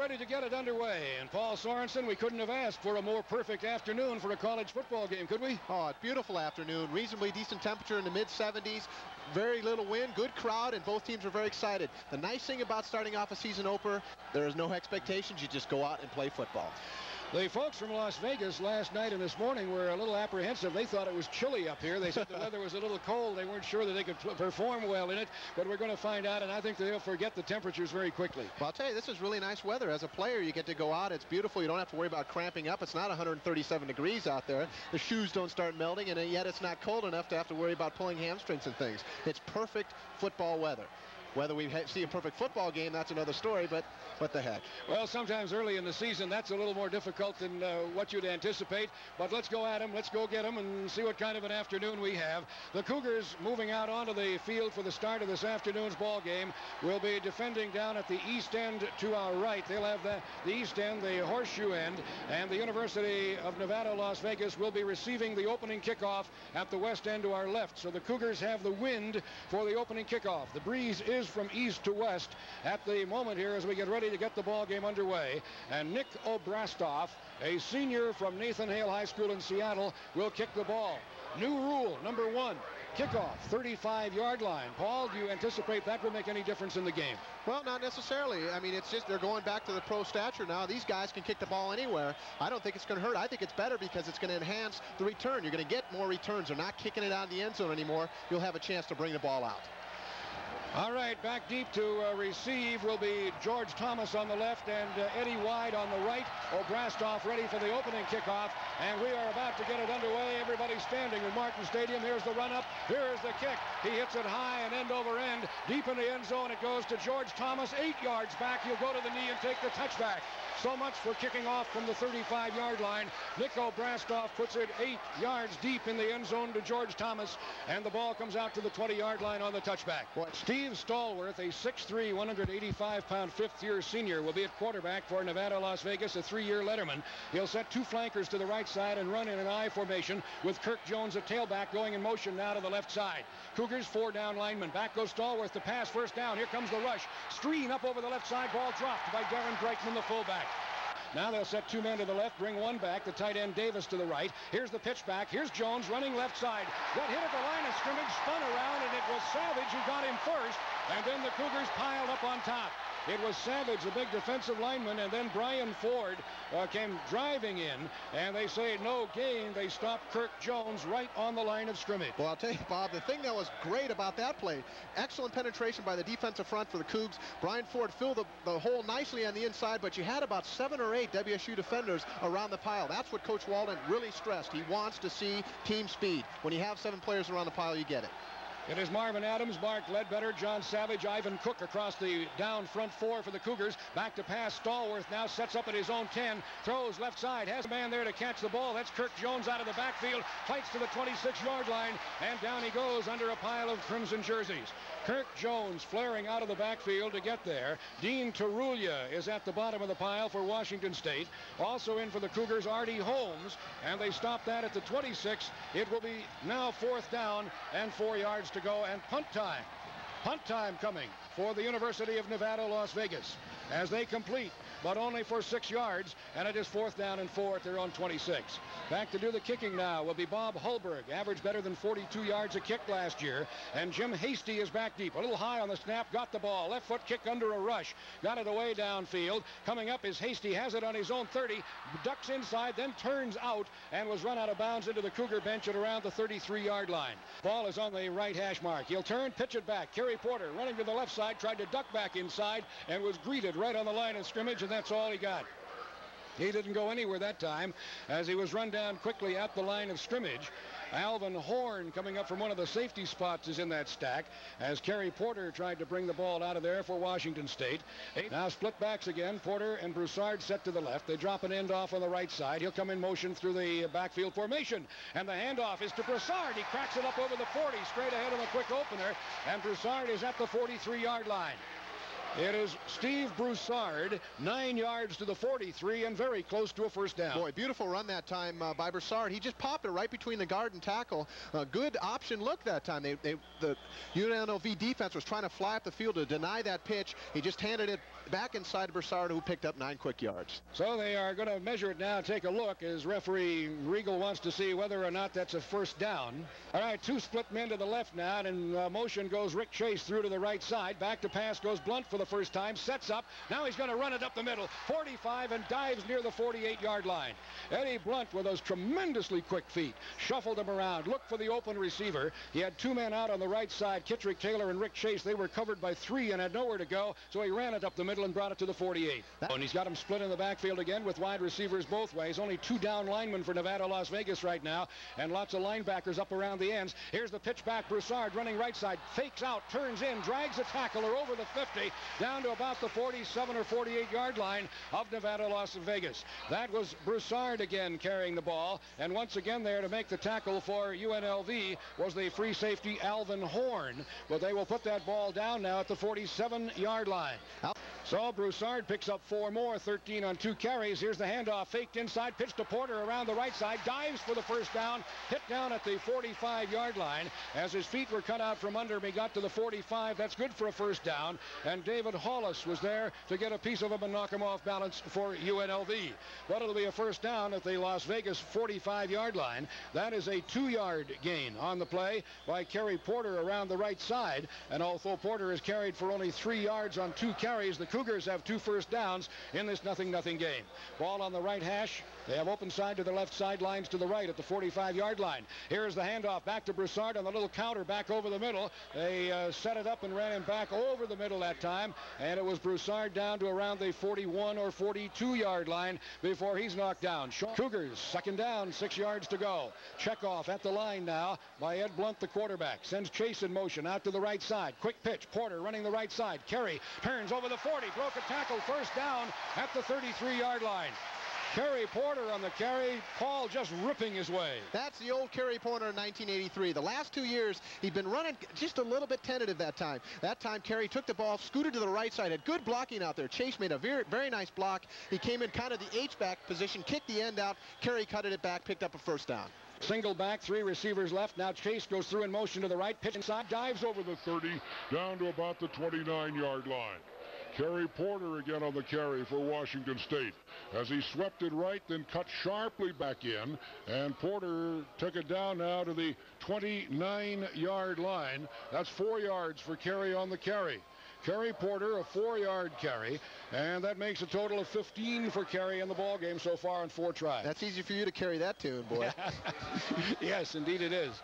ready to get it underway. And Paul Sorensen, we couldn't have asked for a more perfect afternoon for a college football game, could we? Oh, a beautiful afternoon. Reasonably decent temperature in the mid-70s. Very little wind, good crowd, and both teams are very excited. The nice thing about starting off a season opener, there is no expectations. You just go out and play football. The folks from Las Vegas last night and this morning were a little apprehensive. They thought it was chilly up here. They said the weather was a little cold. They weren't sure that they could perform well in it, but we're going to find out, and I think they'll forget the temperatures very quickly. Well, I'll tell you, this is really nice weather. As a player, you get to go out. It's beautiful. You don't have to worry about cramping up. It's not 137 degrees out there. The shoes don't start melting, and yet it's not cold enough to have to worry about pulling hamstrings and things. It's perfect football weather. Whether we see a perfect football game, that's another story, but what the heck. Well, sometimes early in the season, that's a little more difficult than uh, what you'd anticipate, but let's go at them. Let's go get them and see what kind of an afternoon we have. The Cougars moving out onto the field for the start of this afternoon's ball game will be defending down at the east end to our right. They'll have the, the east end, the horseshoe end, and the University of Nevada, Las Vegas will be receiving the opening kickoff at the west end to our left. So the Cougars have the wind for the opening kickoff. The breeze is from east to west at the moment here as we get ready to get the ball game underway. And Nick Obrastoff, a senior from Nathan Hale High School in Seattle, will kick the ball. New rule, number one, kickoff, 35-yard line. Paul, do you anticipate that will make any difference in the game? Well, not necessarily. I mean, it's just they're going back to the pro stature now. These guys can kick the ball anywhere. I don't think it's going to hurt. I think it's better because it's going to enhance the return. You're going to get more returns. They're not kicking it out of the end zone anymore. You'll have a chance to bring the ball out. All right, back deep to uh, receive will be George Thomas on the left and uh, Eddie Wide on the right. Obrastoff ready for the opening kickoff, and we are about to get it underway. Everybody's standing in Martin Stadium. Here's the run up. Here's the kick. He hits it high and end over end. Deep in the end zone, it goes to George Thomas, eight yards back. He'll go to the knee and take the touchback. So much for kicking off from the 35-yard line. Nick Brastoff puts it eight yards deep in the end zone to George Thomas, and the ball comes out to the 20-yard line on the touchback. Steve Stallworth, a 6'3", 185-pound fifth-year senior, will be at quarterback for Nevada, Las Vegas, a three-year letterman. He'll set two flankers to the right side and run in an I formation with Kirk Jones, a tailback, going in motion now to the left side. Cougars, four down linemen. Back goes Stallworth to pass, first down. Here comes the rush. Screen up over the left side, ball dropped by Darren Breitman, the fullback. Now they'll set two men to the left, bring one back, the tight end Davis to the right. Here's the pitch back. Here's Jones running left side. Got hit at the line of scrimmage, spun around, and it was Savage who got him first. And then the Cougars piled up on top. It was Savage, the big defensive lineman, and then Brian Ford uh, came driving in, and they say no gain. They stopped Kirk Jones right on the line of scrimmage. Well, I'll tell you, Bob, the thing that was great about that play, excellent penetration by the defensive front for the Cougs. Brian Ford filled the, the hole nicely on the inside, but you had about seven or eight WSU defenders around the pile. That's what Coach Walden really stressed. He wants to see team speed. When you have seven players around the pile, you get it. It is Marvin Adams, Mark Ledbetter, John Savage, Ivan Cook across the down front four for the Cougars. Back to pass. Stallworth now sets up at his own 10. Throws left side. Has a man there to catch the ball. That's Kirk Jones out of the backfield. Fights to the 26-yard line. And down he goes under a pile of crimson jerseys. Kirk Jones flaring out of the backfield to get there. Dean Tarulia is at the bottom of the pile for Washington State. Also in for the Cougars, Artie Holmes. And they stop that at the 26. It will be now fourth down and four yards to go and punt time. Punt time coming for the University of Nevada, Las Vegas as they complete, but only for six yards, and it is fourth down and four at their own 26. Back to do the kicking now will be Bob Hulberg, averaged better than 42 yards a kick last year, and Jim Hasty is back deep, a little high on the snap, got the ball, left foot kick under a rush, got it away downfield. Coming up is Hasty, has it on his own 30, ducks inside, then turns out and was run out of bounds into the Cougar bench at around the 33-yard line. Ball is on the right hash mark. He'll turn, pitch it back. Kerry Porter running to the left side, tried to duck back inside and was greeted right on the line of scrimmage, that's all he got. He didn't go anywhere that time as he was run down quickly at the line of scrimmage. Alvin Horn coming up from one of the safety spots is in that stack as Kerry Porter tried to bring the ball out of there for Washington State. Now split backs again. Porter and Broussard set to the left. They drop an end off on the right side. He'll come in motion through the backfield formation. And the handoff is to Broussard. He cracks it up over the 40 straight ahead of a quick opener. And Broussard is at the 43-yard line. It is Steve Broussard, nine yards to the 43 and very close to a first down. Boy, beautiful run that time uh, by Broussard. He just popped it right between the guard and tackle. A good option look that time. They, they, the UNLV defense was trying to fly up the field to deny that pitch. He just handed it back inside Broussard, who picked up nine quick yards. So they are going to measure it now, take a look, as referee Regal wants to see whether or not that's a first down. All right, two split men to the left now, and in uh, motion goes Rick Chase through to the right side. Back to pass goes Blunt for the first time, sets up. Now he's going to run it up the middle, 45, and dives near the 48-yard line. Eddie Blunt with those tremendously quick feet, shuffled him around, looked for the open receiver. He had two men out on the right side, Kitrick Taylor and Rick Chase. They were covered by three and had nowhere to go, so he ran it up the middle and brought it to the 48. And he's got him split in the backfield again with wide receivers both ways. Only two down linemen for Nevada, Las Vegas right now, and lots of linebackers up around the ends. Here's the pitch back. Broussard running right side, fakes out, turns in, drags a tackler over the 50, down to about the 47 or 48 yard line of Nevada, Las Vegas. That was Broussard again carrying the ball, and once again there to make the tackle for UNLV was the free safety Alvin Horn. But they will put that ball down now at the 47 yard line. So Broussard picks up four more, 13 on two carries. Here's the handoff, faked inside, pitch to Porter around the right side, dives for the first down, hit down at the 45-yard line. As his feet were cut out from under him, he got to the 45. That's good for a first down. And David Hollis was there to get a piece of him and knock him off balance for UNLV. But it'll be a first down at the Las Vegas 45-yard line. That is a two-yard gain on the play by Kerry Porter around the right side. And although Porter is carried for only three yards on two carries, the Cougars have two first downs in this nothing-nothing game. Ball on the right hash. They have open side to the left sidelines to the right at the 45-yard line. Here's the handoff back to Broussard on the little counter back over the middle. They uh, set it up and ran him back over the middle that time, and it was Broussard down to around the 41 or 42-yard line before he's knocked down. Cougars second down, six yards to go. Checkoff at the line now by Ed Blunt, the quarterback. Sends Chase in motion out to the right side. Quick pitch. Porter running the right side. Kerry turns over the 40, broke a tackle, first down at the 33-yard line. Kerry Porter on the carry. Paul just ripping his way. That's the old Kerry Porter in 1983. The last two years, he'd been running just a little bit tentative that time. That time, Kerry took the ball, scooted to the right side, had good blocking out there. Chase made a very, very nice block. He came in kind of the H-back position, kicked the end out. Kerry cut it back, picked up a first down. Single back, three receivers left. Now Chase goes through in motion to the right, pitch inside, dives over the 30, down to about the 29-yard line. Kerry Porter again on the carry for Washington State. As he swept it right, then cut sharply back in, and Porter took it down now to the 29-yard line. That's four yards for Kerry on the carry. Kerry Porter, a four-yard carry, and that makes a total of 15 for Kerry in the ball game so far on four tries. That's easy for you to carry that tune, boy. yes, indeed it is.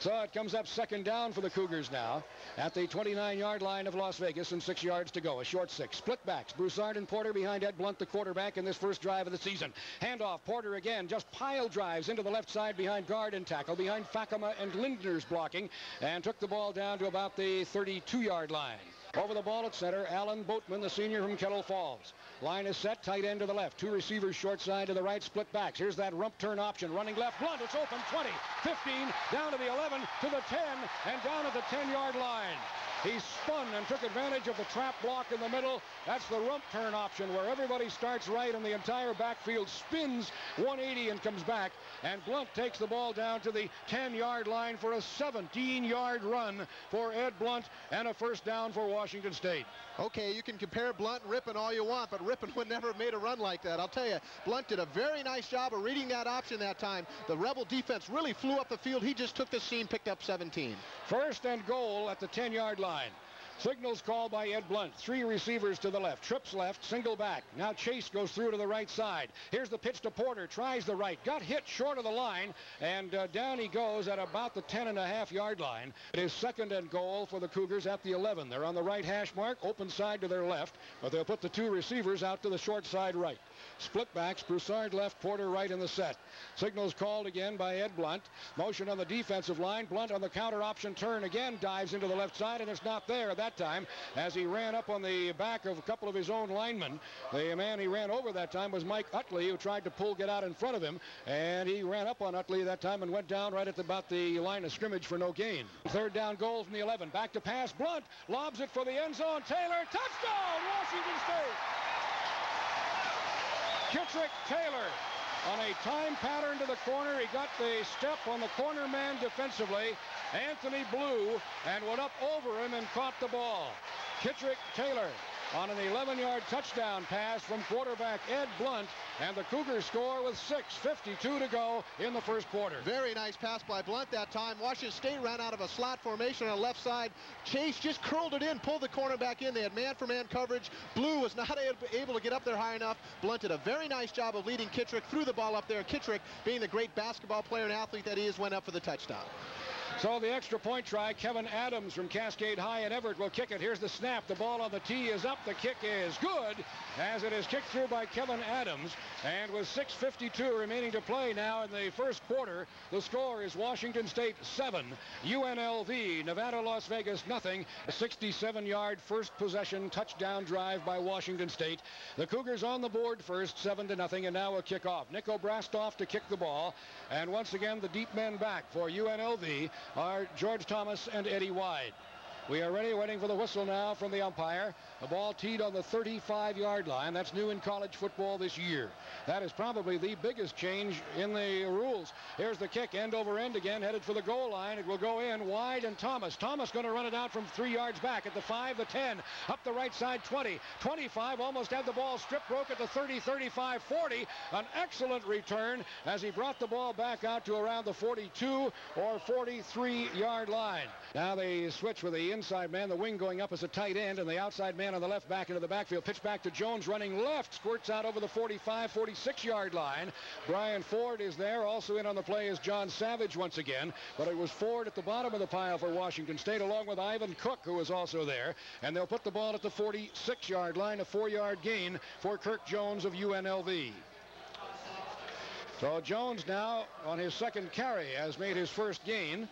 So it comes up second down for the Cougars now at the 29-yard line of Las Vegas and six yards to go. A short six. Split backs. Broussard and Porter behind Ed Blunt, the quarterback in this first drive of the season. Handoff. Porter again. Just pile drives into the left side behind guard and tackle, behind Fakema and Lindner's blocking, and took the ball down to about the 32-yard line. Over the ball at center, Alan Boatman, the senior from Kettle Falls. Line is set, tight end to the left. Two receivers short side to the right, split backs. Here's that rump turn option, running left. Blunt, it's open, 20, 15, down to the 11, to the 10, and down at the 10-yard line. He spun and took advantage of the trap block in the middle. That's the rump turn option where everybody starts right and the entire backfield spins 180 and comes back. And Blunt takes the ball down to the 10-yard line for a 17-yard run for Ed Blunt and a first down for Washington State. Okay, you can compare Blunt and Rypien all you want, but Rypien would never have made a run like that. I'll tell you, Blunt did a very nice job of reading that option that time. The Rebel defense really flew up the field. He just took the seam, picked up 17. First and goal at the 10-yard line. Signals called by Ed Blunt. Three receivers to the left. Trips left, single back. Now Chase goes through to the right side. Here's the pitch to Porter. Tries the right. Got hit short of the line. And uh, down he goes at about the 10 and a half yard line. It is second and goal for the Cougars at the 11. They're on the right hash mark. Open side to their left. But they'll put the two receivers out to the short side right. Split backs. Broussard left. Porter right in the set. Signals called again by Ed Blunt. Motion on the defensive line. Blunt on the counter option turn again. Dives into the left side and it's not there. That that time as he ran up on the back of a couple of his own linemen. The man he ran over that time was Mike Utley, who tried to pull get out in front of him, and he ran up on Utley that time and went down right at about the line of scrimmage for no gain. Third down goal from the 11. Back to pass. Blunt lobs it for the end zone. Taylor, touchdown, Washington State. Kitrick Taylor on a time pattern to the corner. He got the step on the corner man defensively. Anthony Blue and went up over him and caught the ball. Kitrick Taylor on an 11-yard touchdown pass from quarterback Ed Blunt, and the Cougars score with 6.52 to go in the first quarter. Very nice pass by Blunt that time. Washington State ran out of a slot formation on the left side. Chase just curled it in, pulled the cornerback in. They had man-for-man -man coverage. Blue was not able to get up there high enough. Blunt did a very nice job of leading Kitrick, threw the ball up there. Kitrick, being the great basketball player and athlete that he is, went up for the touchdown. So the extra point try, Kevin Adams from Cascade High and Everett will kick it. Here's the snap. The ball on the tee is up. The kick is good as it is kicked through by Kevin Adams. And with 6.52 remaining to play now in the first quarter, the score is Washington State 7, UNLV, Nevada, Las Vegas nothing. A 67-yard first possession touchdown drive by Washington State. The Cougars on the board first, 7 to nothing, and now a kickoff. Nico Brastoff to kick the ball. And once again, the deep men back for UNLV are George Thomas and Eddie Wide. We are ready, waiting for the whistle now from the umpire. The ball teed on the 35-yard line. That's new in college football this year. That is probably the biggest change in the rules. Here's the kick, end over end again, headed for the goal line. It will go in wide and Thomas. Thomas going to run it out from three yards back at the 5, the 10, up the right side 20, 25, almost had the ball stripped, broke at the 30, 35, 40. An excellent return as he brought the ball back out to around the 42 or 43 yard line. Now they switch with the inside man, the wing going up as a tight end, and the outside man on the left back into the backfield. Pitch back to Jones running left, squirts out over the 45, 46 yard line. Brian Ford is there. Also in on the play is John Savage once again, but it was Ford at the bottom of the pile for Washington State, along with Ivan Cook, who was also there. And they'll put the ball at the 46 yard line, a four yard gain for Kirk Jones of UNLV. So Jones now on his second carry has made his first gain.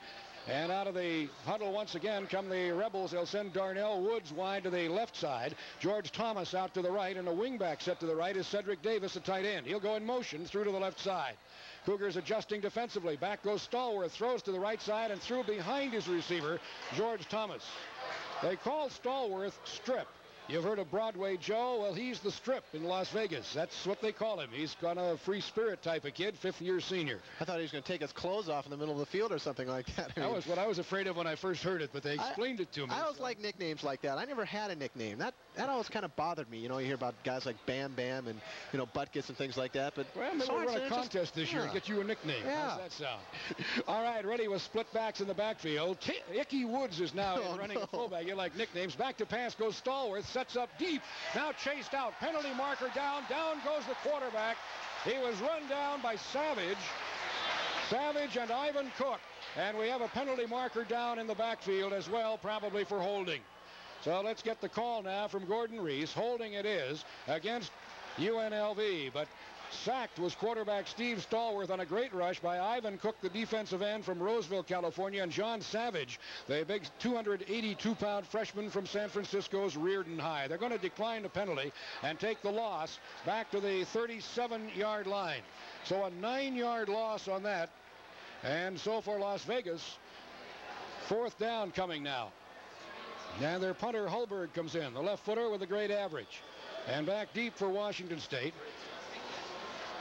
And out of the huddle once again come the Rebels. They'll send Darnell Woods wide to the left side. George Thomas out to the right. And a wingback set to the right is Cedric Davis, the tight end. He'll go in motion through to the left side. Cougars adjusting defensively. Back goes Stallworth. Throws to the right side and through behind his receiver, George Thomas. They call Stallworth strip. You've heard of Broadway Joe? Well, he's the strip in Las Vegas. That's what they call him. He's kind of a free spirit type of kid, fifth year senior. I thought he was going to take his clothes off in the middle of the field or something like that. I that was what I was afraid of when I first heard it, but they explained I, it to me. I always so. like nicknames like that. I never had a nickname. That that always kind of bothered me. You know, you hear about guys like Bam Bam and, you know, Butkus and things like that. But well, maybe we'll run a contest this year yeah. and get you a nickname. Yeah. How's that sound? All right, ready with split backs in the backfield. T Ickey Woods is now oh, running no. fullback. You like nicknames. Back to pass goes Stallworth, sets up deep. Now chased out. Penalty marker down. Down goes the quarterback. He was run down by Savage. Savage and Ivan Cook. And we have a penalty marker down in the backfield as well, probably for holding. So let's get the call now from Gordon Reese. Holding it is against UNLV. But Sacked was quarterback Steve Stallworth on a great rush by Ivan Cook, the defensive end from Roseville, California, and John Savage, the big 282-pound freshman from San Francisco's Riordan High. They're going to decline the penalty and take the loss back to the 37-yard line. So a nine-yard loss on that. And so for Las Vegas, fourth down coming now. And their punter Hulberg comes in, the left footer with a great average. And back deep for Washington State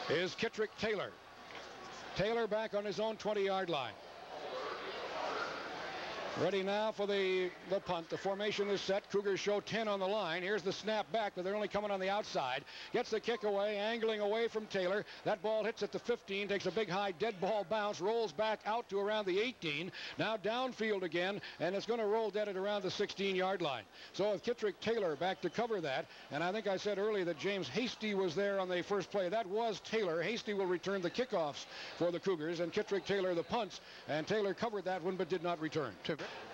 is Kitrick Taylor. Taylor back on his own 20-yard line. Ready now for the, the punt. The formation is set. Cougars show 10 on the line. Here's the snap back, but they're only coming on the outside. Gets the kick away, angling away from Taylor. That ball hits at the 15, takes a big high dead ball bounce, rolls back out to around the 18. Now downfield again, and it's going to roll dead at around the 16-yard line. So with Kitrick Taylor back to cover that, and I think I said earlier that James Hasty was there on the first play. That was Taylor. Hasty will return the kickoffs for the Cougars, and Kitrick Taylor the punts, and Taylor covered that one but did not return.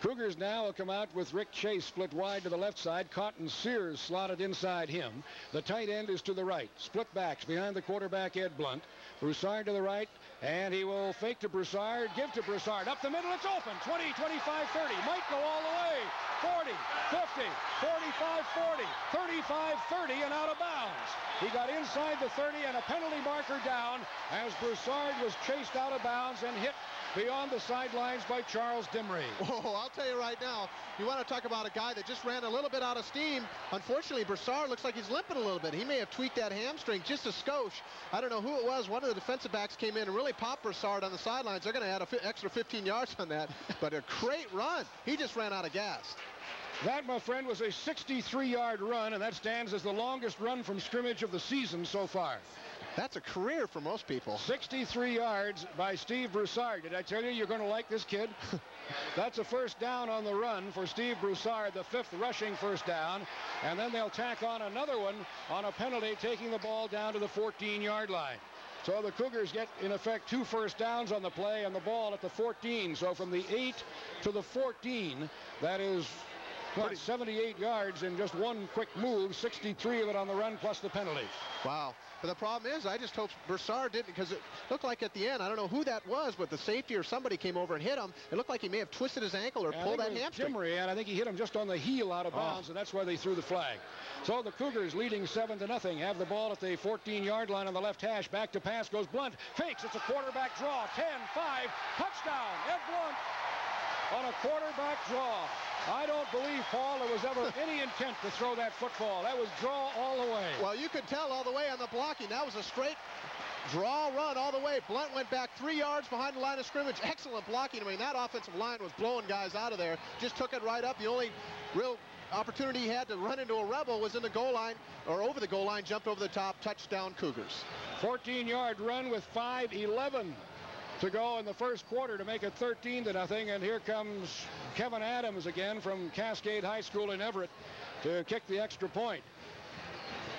Cougars now will come out with Rick Chase split wide to the left side. Cotton Sears slotted inside him. The tight end is to the right. Split backs behind the quarterback Ed Blunt. Broussard to the right. And he will fake to Broussard, give to Broussard. Up the middle, it's open. 20, 25, 30. Might go all the way. 40, 50, 45, 40, 35, 30, and out of bounds. He got inside the 30 and a penalty marker down as Broussard was chased out of bounds and hit beyond the sidelines by Charles Dimry. Oh, I'll tell you right now, you want to talk about a guy that just ran a little bit out of steam. Unfortunately, Broussard looks like he's limping a little bit. He may have tweaked that hamstring just a skosh. I don't know who it was. One of the defensive backs came in and really popped Broussard on the sidelines. They're going to add an extra 15 yards on that. But a great run. He just ran out of gas. That, my friend, was a 63-yard run, and that stands as the longest run from scrimmage of the season so far. That's a career for most people. 63 yards by Steve Broussard. Did I tell you you're going to like this kid? That's a first down on the run for Steve Broussard, the fifth rushing first down. And then they'll tack on another one on a penalty, taking the ball down to the 14-yard line. So the Cougars get, in effect, two first downs on the play and the ball at the 14. So from the 8 to the 14, that is what, 78 yards in just one quick move, 63 of it on the run plus the penalty. Wow. But the problem is, I just hope Broussard didn't, because it looked like at the end, I don't know who that was, but the safety or somebody came over and hit him. It looked like he may have twisted his ankle or yeah, pulled that hamstring. Dimry, and I think he hit him just on the heel out of oh. bounds, oh. and that's why they threw the flag. So the Cougars leading 7 to nothing, have the ball at the 14-yard line on the left hash. Back to pass goes Blunt. Fakes. It's a quarterback draw. 10, 5, touchdown. Ed Blunt on a quarterback draw. I don't believe, Paul, there was ever any intent to throw that football. That was draw all the way. Well, you could tell all the way on the blocking. That was a straight draw run all the way. Blunt went back three yards behind the line of scrimmage. Excellent blocking. I mean, that offensive line was blowing guys out of there. Just took it right up. The only real opportunity he had to run into a rebel was in the goal line or over the goal line, jumped over the top, touchdown Cougars. 14-yard run with 5-11 to go in the first quarter to make it 13 to nothing. And here comes Kevin Adams again from Cascade High School in Everett to kick the extra point.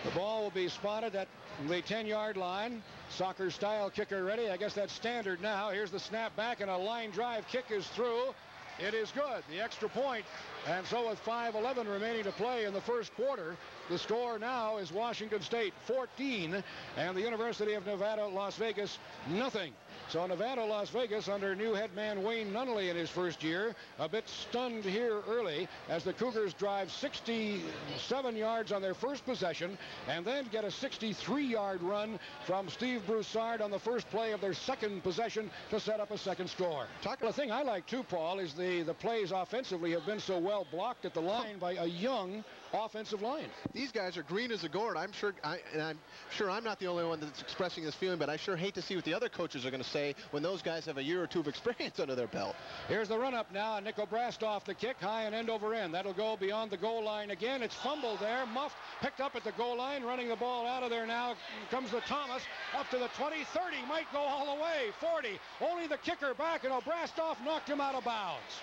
The ball will be spotted at the 10-yard line. Soccer style kicker ready. I guess that's standard now. Here's the snap back and a line drive kick is through. It is good. The extra point. And so with 5-11 remaining to play in the first quarter, the score now is Washington State 14 and the University of Nevada, Las Vegas, nothing. So Nevada, Las Vegas under new head man Wayne Nunnely in his first year. A bit stunned here early as the Cougars drive 67 yards on their first possession and then get a 63-yard run from Steve Broussard on the first play of their second possession to set up a second score. Talk the thing I like too, Paul, is the, the plays offensively have been so well blocked at the line by a young offensive line. These guys are green as a gourd. I'm sure, I, and I'm sure I'm not the only one that's expressing this feeling, but I sure hate to see what the other coaches are going to say when those guys have a year or two of experience under their belt. Here's the run up now. Nick Brastoff the kick, high and end over end. That'll go beyond the goal line again. It's fumbled there. Muffed, picked up at the goal line, running the ball out of there now. Comes the Thomas up to the 20, 30, might go all the way. 40. Only the kicker back, and Obrastoff knocked him out of bounds.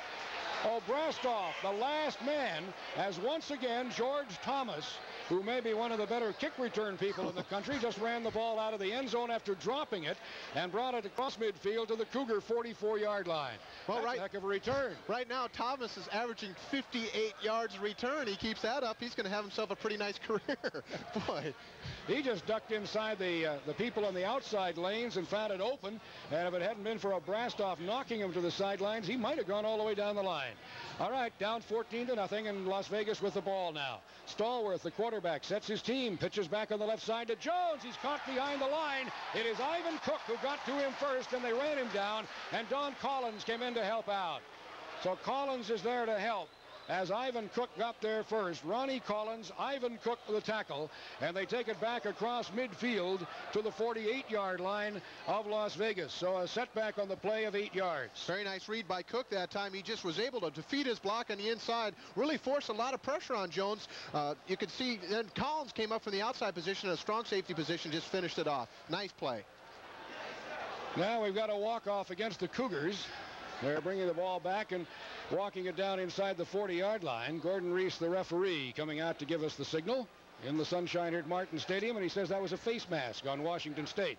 Obrastoff, the last man, as once again George Thomas, who may be one of the better kick return people in the country, just ran the ball out of the end zone after dropping it and brought it across midfield to the Cougar 44-yard line. Well, That's right, a heck of a return. Right now, Thomas is averaging 58 yards return. He keeps that up. He's going to have himself a pretty nice career. Boy. He just ducked inside the uh, the people on the outside lanes and found it open. And if it hadn't been for Obrastoff knocking him to the sidelines, he might have gone all the way down the line. All right, down 14 to nothing, and Las Vegas with the ball now. Stallworth, the quarterback, sets his team, pitches back on the left side to Jones. He's caught behind the line. It is Ivan Cook who got to him first, and they ran him down, and Don Collins came in to help out. So Collins is there to help as Ivan Cook got there first. Ronnie Collins, Ivan Cook the tackle, and they take it back across midfield to the 48-yard line of Las Vegas. So a setback on the play of eight yards. Very nice read by Cook that time. He just was able to defeat his block on the inside, really force a lot of pressure on Jones. Uh, you could see then Collins came up from the outside position, a strong safety position, just finished it off. Nice play. Now we've got a walk-off against the Cougars. They're bringing the ball back and walking it down inside the 40-yard line. Gordon Reese, the referee, coming out to give us the signal in the sunshine here at Martin Stadium, and he says that was a face mask on Washington State.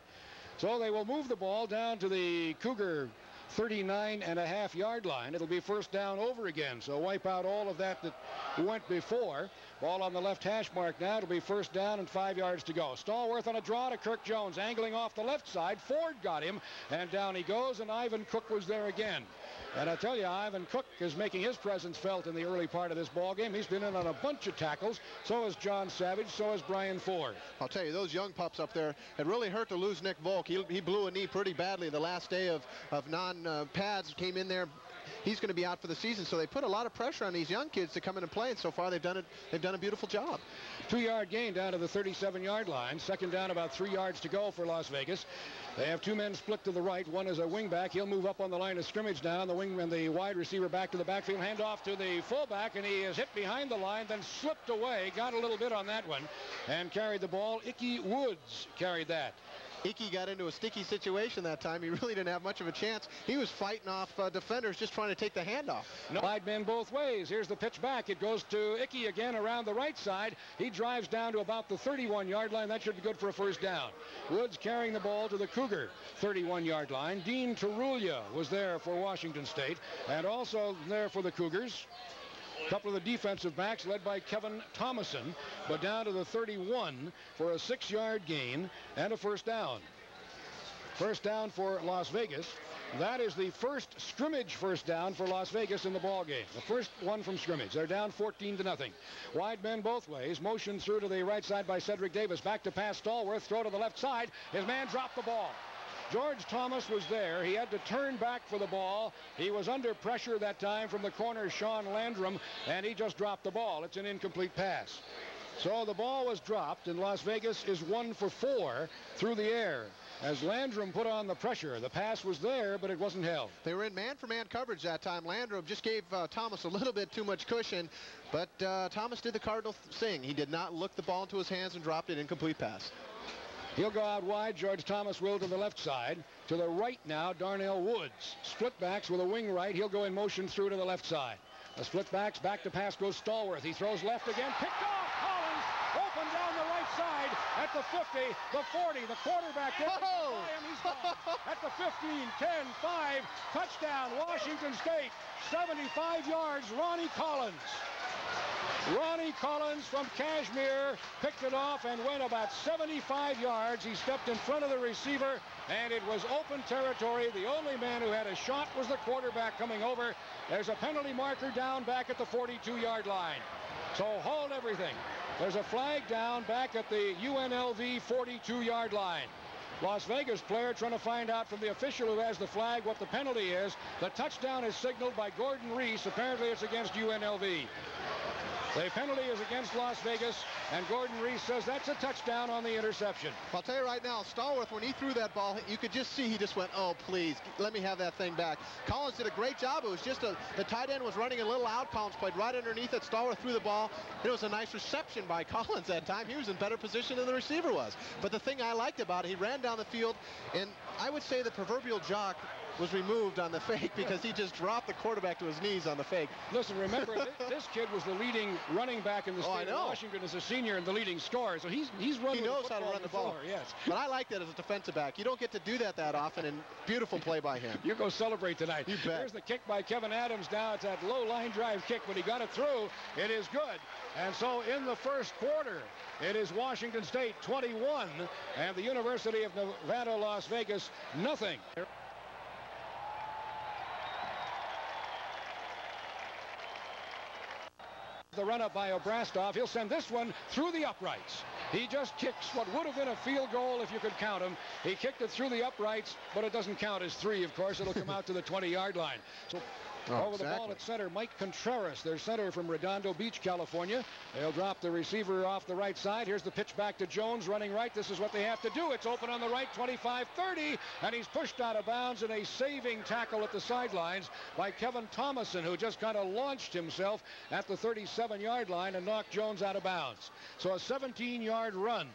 So they will move the ball down to the Cougar 39 and a half yard line. It'll be first down over again. So wipe out all of that that went before. Ball on the left hash mark now. It'll be first down and five yards to go. Stallworth on a draw to Kirk Jones, angling off the left side. Ford got him, and down he goes, and Ivan Cook was there again. And I tell you, Ivan Cook is making his presence felt in the early part of this ball game. He's been in on a bunch of tackles. So has John Savage. So has Brian Ford. I'll tell you, those young pups up there, it really hurt to lose Nick Volk. He, he blew a knee pretty badly the last day of, of non-pads. Uh, came in there he's going to be out for the season. So they put a lot of pressure on these young kids to come in and play. And so far, they've done it. They've done a beautiful job. Two-yard gain down to the 37-yard line. Second down, about three yards to go for Las Vegas. They have two men split to the right. One is a wingback. He'll move up on the line of scrimmage now. The wing and the wide receiver back to the backfield. Hand off to the fullback, and he is hit behind the line, then slipped away. Got a little bit on that one, and carried the ball. Ickey Woods carried that. Ickey got into a sticky situation that time. He really didn't have much of a chance. He was fighting off uh, defenders just trying to take the handoff. No. Wide men both ways. Here's the pitch back. It goes to Ickey again around the right side. He drives down to about the 31-yard line. That should be good for a first down. Woods carrying the ball to the Cougar 31-yard line. Dean Tarulia was there for Washington State and also there for the Cougars. Couple of the defensive backs led by Kevin Thomason, but down to the 31 for a six-yard gain and a first down. First down for Las Vegas. That is the first scrimmage first down for Las Vegas in the ball game. The first one from scrimmage. They're down 14 to nothing. Wide men both ways. Motion through to the right side by Cedric Davis. Back to pass Stallworth. Throw to the left side. His man dropped the ball. George Thomas was there. He had to turn back for the ball. He was under pressure that time from the corner, Sean Landrum, and he just dropped the ball. It's an incomplete pass. So the ball was dropped, and Las Vegas is one for four through the air. As Landrum put on the pressure, the pass was there, but it wasn't held. They were in man-for-man -man coverage that time. Landrum just gave uh, Thomas a little bit too much cushion, but uh, Thomas did the Cardinal thing. He did not look the ball into his hands and dropped it incomplete pass. He'll go out wide. George Thomas will to the left side. To the right now, Darnell Woods. Split backs with a wing right. He'll go in motion through to the left side. The split backs, back to pass goes Stallworth. He throws left again. Picked off. Collins open down the right side at the 50, the 40. The quarterback. Oh. At the 15, 10, 5. Touchdown, Washington State. 75 yards, Ronnie Collins. Ronnie Collins from Cashmere picked it off and went about 75 yards. He stepped in front of the receiver, and it was open territory. The only man who had a shot was the quarterback coming over. There's a penalty marker down back at the 42-yard line. So hold everything. There's a flag down back at the UNLV 42-yard line. Las Vegas player trying to find out from the official who has the flag what the penalty is. The touchdown is signaled by Gordon Reese. Apparently it's against UNLV. The penalty is against Las Vegas, and Gordon Reese says that's a touchdown on the interception. I'll tell you right now, Stallworth, when he threw that ball, you could just see he just went, oh, please, let me have that thing back. Collins did a great job. It was just a, the tight end was running a little out. Collins played right underneath it. Stallworth threw the ball. It was a nice reception by Collins that time. He was in better position than the receiver was. But the thing I liked about it, he ran down the field, and I would say the proverbial jock was removed on the fake because he just dropped the quarterback to his knees on the fake. Listen, remember, this, this, kid was the leading running back in the oh, state oh, of Washington as a senior and the leading scorer. So he's he's run. He knows how to run the ball. Yes. But I like that as a defensive back. You don't get to do that that often, and beautiful play by him. You go celebrate tonight. You bet. Here's the kick by Kevin Adams. Now it's that low line drive kick. When he got it through, it is good. And so in the first quarter, it is Washington State 21 and the University of Nevada, Las Vegas, nothing. The run up by Obrastoff. He'll send this one through the uprights. He just kicks what would have been a field goal if you could count him. He kicked it through the uprights, but it doesn't count as three, of course. It'll come out to the 20-yard line. So Oh, Over exactly. the ball at center, Mike Contreras, their center from Redondo Beach, California. They'll drop the receiver off the right side. Here's the pitch back to Jones running right. This is what they have to do. It's open on the right, 25-30, and he's pushed out of bounds in a saving tackle at the sidelines by Kevin Thomason, who just kind of launched himself at the 37-yard line and knocked Jones out of bounds. So a 17-yard run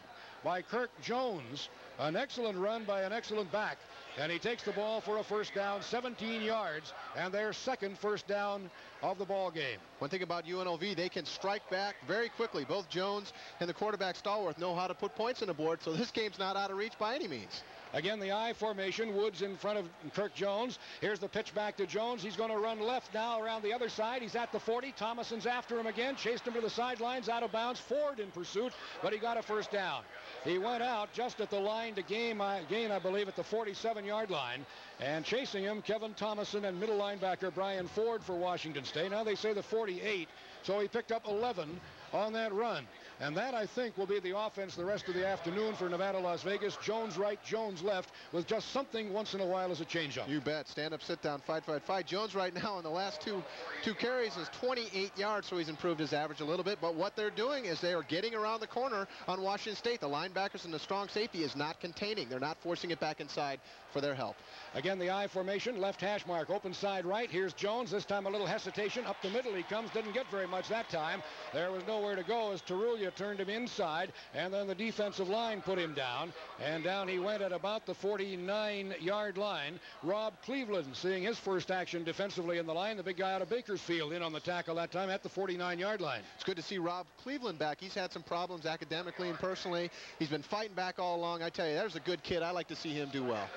by Kirk Jones. An excellent run by an excellent back. And he takes the ball for a first down, 17 yards, and their second first down of the ball game. One thing about UNLV, they can strike back very quickly. Both Jones and the quarterback Stallworth know how to put points on the board, so this game's not out of reach by any means. Again, the I formation. Woods in front of Kirk Jones. Here's the pitch back to Jones. He's going to run left now around the other side. He's at the 40. Thomason's after him again. Chased him to the sidelines, out of bounds. Ford in pursuit, but he got a first down. He went out just at the line to gain, uh, gain, I believe, at the 47-yard line. And chasing him, Kevin Thomason and middle linebacker Brian Ford for Washington State. Now they say the 48, so he picked up 11 on that run. And that, I think, will be the offense the rest of the afternoon for Nevada, Las Vegas. Jones right, Jones left, with just something once in a while as a changeup. You bet. Stand up, sit down, fight, fight, fight. Jones right now in the last two two carries is 28 yards, so he's improved his average a little bit. But what they're doing is they are getting around the corner on Washington State. The linebackers and the strong safety is not containing. They're not forcing it back inside for their help. Again, the I formation, left hash mark, open side right. Here's Jones. This time a little hesitation. Up the middle he comes. Didn't get very much that time. There was nowhere to go as Tarulia turned him inside, and then the defensive line put him down. And down he went at about the 49-yard line. Rob Cleveland seeing his first action defensively in the line. The big guy out of Bakersfield in on the tackle that time at the 49-yard line. It's good to see Rob Cleveland back. He's had some problems academically and personally. He's been fighting back all along. I tell you, there's a good kid. I like to see him do well.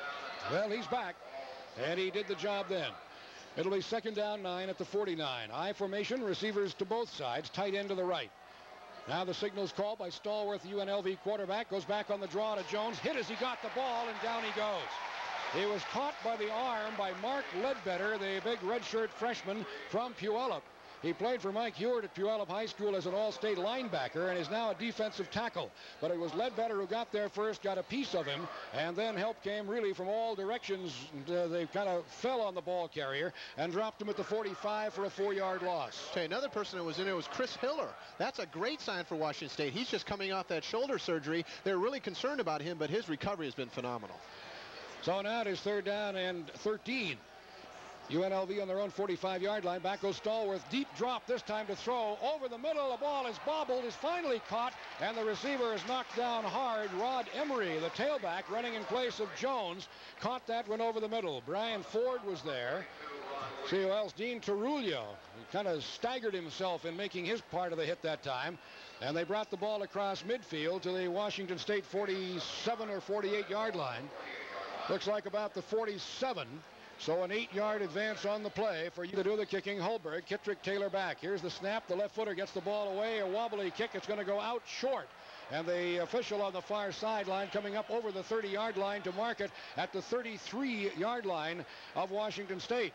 Well, he's back, and he did the job then. It'll be second down nine at the 49. I formation, receivers to both sides, tight end to the right. Now the signal's called by Stallworth, UNLV quarterback, goes back on the draw to Jones, hit as he got the ball, and down he goes. He was caught by the arm by Mark Ledbetter, the big redshirt freshman from Puyallup. He played for Mike Hewitt at Puyallup High School as an all-state linebacker and is now a defensive tackle. But it was Ledbetter who got there first, got a piece of him, and then help came really from all directions. Uh, they kind of fell on the ball carrier and dropped him at the 45 for a four-yard loss. Okay, another person that was in there was Chris Hiller. That's a great sign for Washington State. He's just coming off that shoulder surgery. They're really concerned about him, but his recovery has been phenomenal. So now it is third down and 13. UNLV on their own 45-yard line. Back goes Stallworth. Deep drop this time to throw. Over the middle. The ball is bobbled, is finally caught, and the receiver is knocked down hard. Rod Emery, the tailback, running in place of Jones, caught that one over the middle. Brian Ford was there. Else? Dean Tarulia. He kind of staggered himself in making his part of the hit that time. And they brought the ball across midfield to the Washington State 47 or 48 yard line. Looks like about the 47. So an eight-yard advance on the play for you to do the kicking. Holberg, Kitrick, Taylor back. Here's the snap. The left footer gets the ball away. A wobbly kick. It's going to go out short. And the official on the far sideline coming up over the 30-yard line to mark it at the 33-yard line of Washington State.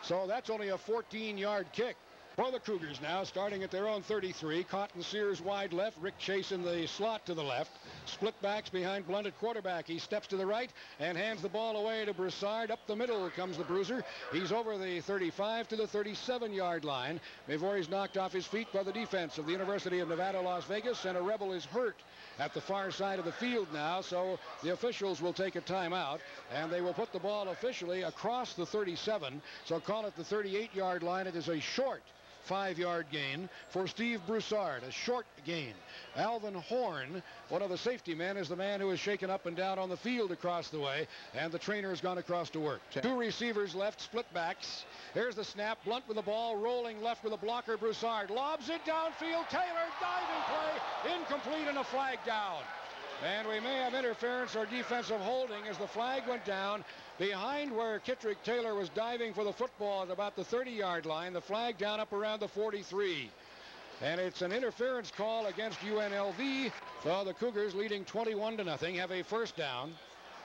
So that's only a 14-yard kick. For the Cougars now, starting at their own 33. Cotton Sears wide left. Rick Chase in the slot to the left. Split backs behind Blunt at quarterback. He steps to the right and hands the ball away to Broussard. Up the middle comes the bruiser. He's over the 35 to the 37-yard line before he's knocked off his feet by the defense of the University of Nevada, Las Vegas. And a Rebel is hurt at the far side of the field now, so the officials will take a timeout, and they will put the ball officially across the 37, so call it the 38-yard line. It is a short five-yard gain for Steve Broussard, a short gain. Alvin Horn, one of the safety men, is the man who is shaken up and down on the field across the way, and the trainer has gone across to work. Two receivers left, split backs. Here's the snap. Blunt with the ball, rolling left with a blocker. Broussard lobs it downfield. Taylor diving play, incomplete and a flag down. And we may have interference or defensive holding as the flag went down behind where Kitrick Taylor was diving for the football at about the 30-yard line. The flag down up around the 43. And it's an interference call against UNLV. So the Cougars leading 21 to nothing have a first down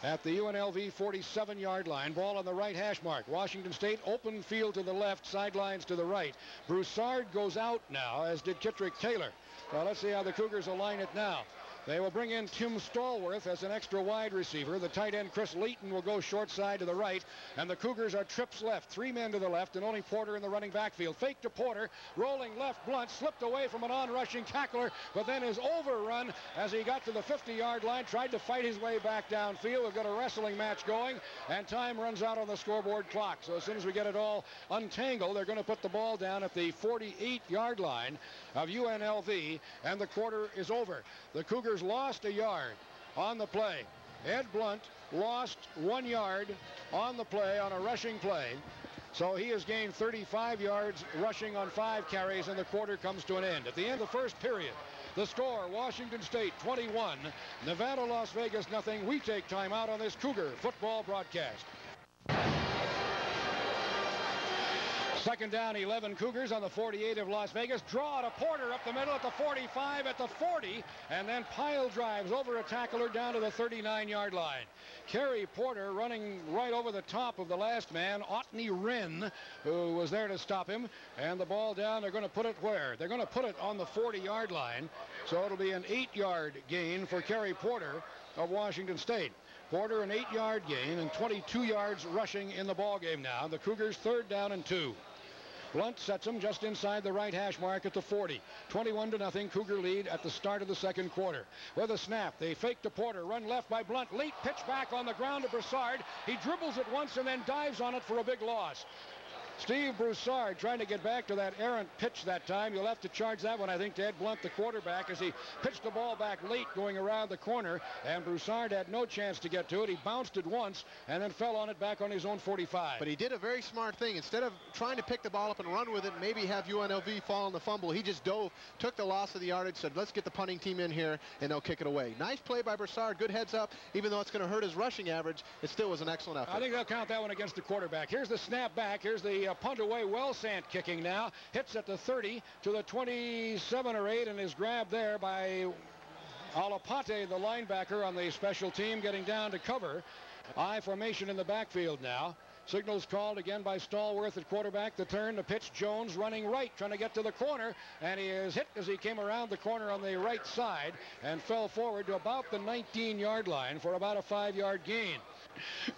at the UNLV 47-yard line. Ball on the right hash mark. Washington State open field to the left, sidelines to the right. Broussard goes out now, as did Kitrick Taylor. Well, let's see how the Cougars align it now. They will bring in Tim Stallworth as an extra wide receiver. The tight end Chris Leighton will go short side to the right. And the Cougars are trips left. Three men to the left and only Porter in the running backfield. Fake to Porter. Rolling left. Blunt slipped away from an on-rushing tackler, but then is overrun as he got to the 50-yard line. Tried to fight his way back downfield. We've got a wrestling match going, and time runs out on the scoreboard clock. So as soon as we get it all untangled, they're going to put the ball down at the 48-yard line of UNLV, and the quarter is over. The Cougars lost a yard on the play. Ed Blunt lost one yard on the play on a rushing play. So he has gained 35 yards rushing on five carries, and the quarter comes to an end. At the end of the first period, The score, Washington State 21, Nevada, Las Vegas nothing. We take time out on this Cougar football broadcast. Second down, 11 Cougars on the 48 of Las Vegas. Draw to Porter up the middle at the 45, at the 40, and then pile drives over a tackler down to the 39-yard line. Kerry Porter running right over the top of the last man, Otney Wren, who was there to stop him. And the ball down, they're going to put it where? They're going to put it on the 40-yard line. So it'll be an eight-yard gain for Kerry Porter of Washington State. Porter an eight-yard gain and 22 yards rushing in the ball game now. The Cougars third down and two. Blunt sets them just inside the right hash mark at the 40. 21 to nothing. Cougar lead at the start of the second quarter. With a snap, they fake to Porter. Run left by Blunt. Late pitch back on the ground to Broussard. He dribbles it once and then dives on it for a big loss. Steve Broussard trying to get back to that errant pitch that time. You'll have to charge that one, I think, to Ed Blunt, the quarterback, as he pitched the ball back late going around the corner. And Broussard had no chance to get to it. He bounced it once and then fell on it back on his own 45. But he did a very smart thing. Instead of trying to pick the ball up and run with it, maybe have UNLV fall on the fumble, he just dove, took the loss of the yardage, said, let's get the punting team in here, and they'll kick it away. Nice play by Broussard. Good heads up. Even though it's going to hurt his rushing average, it still was an excellent effort. I think they'll count that one against the quarterback. Here's the snap back. Here's the uh, uh, punt away. Well Wellsandt kicking now. Hits at the 30 to the 27 or 8 and is grabbed there by Alapate, the linebacker on the special team, getting down to cover. I formation in the backfield now. Signals called again by Stallworth at quarterback. The turn, the pitch. Jones running right, trying to get to the corner. And he is hit as he came around the corner on the right side and fell forward to about the 19-yard line for about a five-yard gain.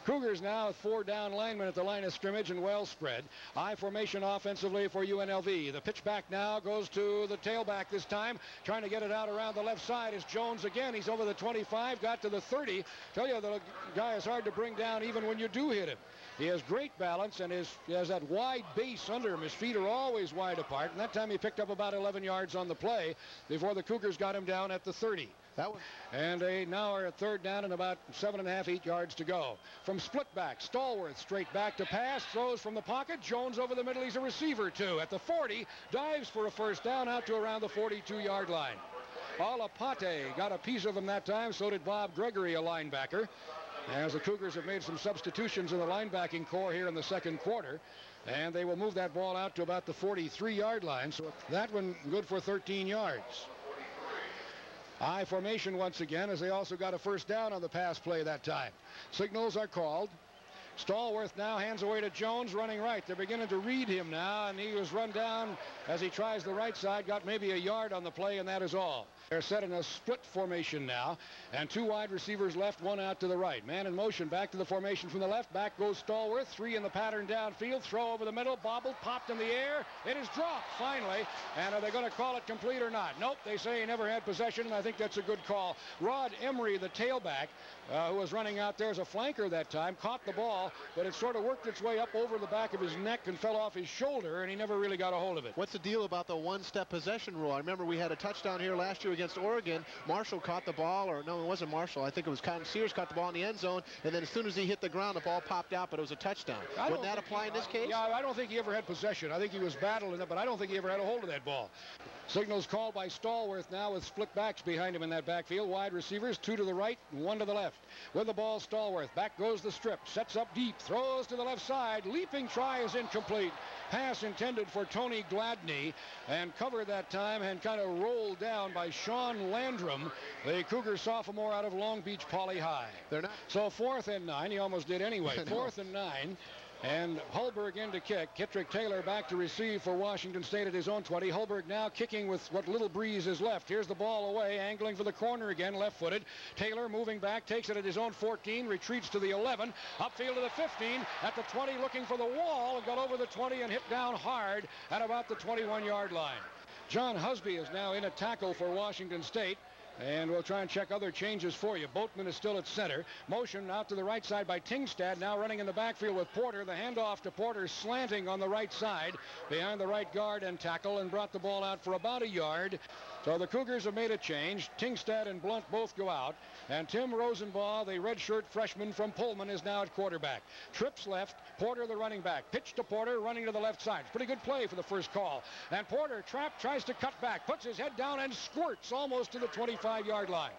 Cougars now four down linemen at the line of scrimmage and well spread. I formation offensively for UNLV. The pitch back now goes to the tailback this time, trying to get it out around the left side is Jones again. He's over the 25, got to the 30. Tell you the guy is hard to bring down even when you do hit him. He has great balance and his, he has that wide base under him. His feet are always wide apart. And that time he picked up about 11 yards on the play before the Cougars got him down at the 30. That was and they now are at third down and about seven and a half, eight yards to go. From split back, Stallworth straight back to pass, throws from the pocket. Jones over the middle. He's a receiver too. At the 40, dives for a first down out to around the 42-yard line. Alapate got a piece of him that time. So did Bob Gregory, a linebacker. As the Cougars have made some substitutions in the linebacking core here in the second quarter. And they will move that ball out to about the 43-yard line. So that one good for 13 yards. I formation once again as they also got a first down on the pass play that time. Signals are called. Stallworth now hands away to Jones running right. They're beginning to read him now, and he was run down as he tries the right side, got maybe a yard on the play, and that is all. They're set in a split formation now, and two wide receivers left, one out to the right. Man in motion, back to the formation from the left. Back goes Stallworth. Three in the pattern downfield. Throw over the middle, bobbled, popped in the air. It is dropped finally. And are they going to call it complete or not? Nope. They say he never had possession, and I think that's a good call. Rod Emery, the tailback, uh, who was running out there as a flanker that time, caught the ball, but it sort of worked its way up over the back of his neck and fell off his shoulder, and he never really got a hold of it. What's the deal about the one-step possession rule? I remember we had a touchdown here last year against Oregon. Marshall caught the ball, or no, it wasn't Marshall. I think it was Cotton Sears caught the ball in the end zone, and then as soon as he hit the ground, the ball popped out, but it was a touchdown. Wouldn't that apply he, in this uh, case? Yeah, I don't think he ever had possession. I think he was battling it, but I don't think he ever had a hold of that ball. Signals called by Stallworth now with split backs behind him in that backfield. Wide receivers, two to the right and one to the left. With the ball, Stallworth. Back goes the strip. Sets up deep. Throws to the left side. Leaping try is incomplete. Pass intended for Tony Gladney. And cover that time and kind of rolled down by Sean Landrum, the Cougar sophomore out of Long Beach Poly High. They're not. So fourth and nine. He almost did anyway. Fourth and nine. And Holberg in to kick. Kitrick Taylor back to receive for Washington State at his own 20. Holberg now kicking with what little breeze is left. Here's the ball away, angling for the corner again, left-footed. Taylor moving back, takes it at his own 14, retreats to the 11, upfield to the 15, at the 20 looking for the wall, and got over the 20 and hit down hard at about the 21-yard line. John Husby is now in a tackle for Washington State. And we'll try and check other changes for you. Boatman is still at center. Motion out to the right side by Tingstad. Now running in the backfield with Porter. The handoff to Porter slanting on the right side behind the right guard and tackle and brought the ball out for about a yard. So the Cougars have made a change. Tingstad and Blunt both go out. And Timm Rosenbach, the redshirt freshman from Pullman, is now at quarterback. Trips left. Porter, the running back. Pitch to Porter, running to the left side. Pretty good play for the first call. And Porter, trapped, tries to cut back. Puts his head down and squirts almost to the 25-yard line.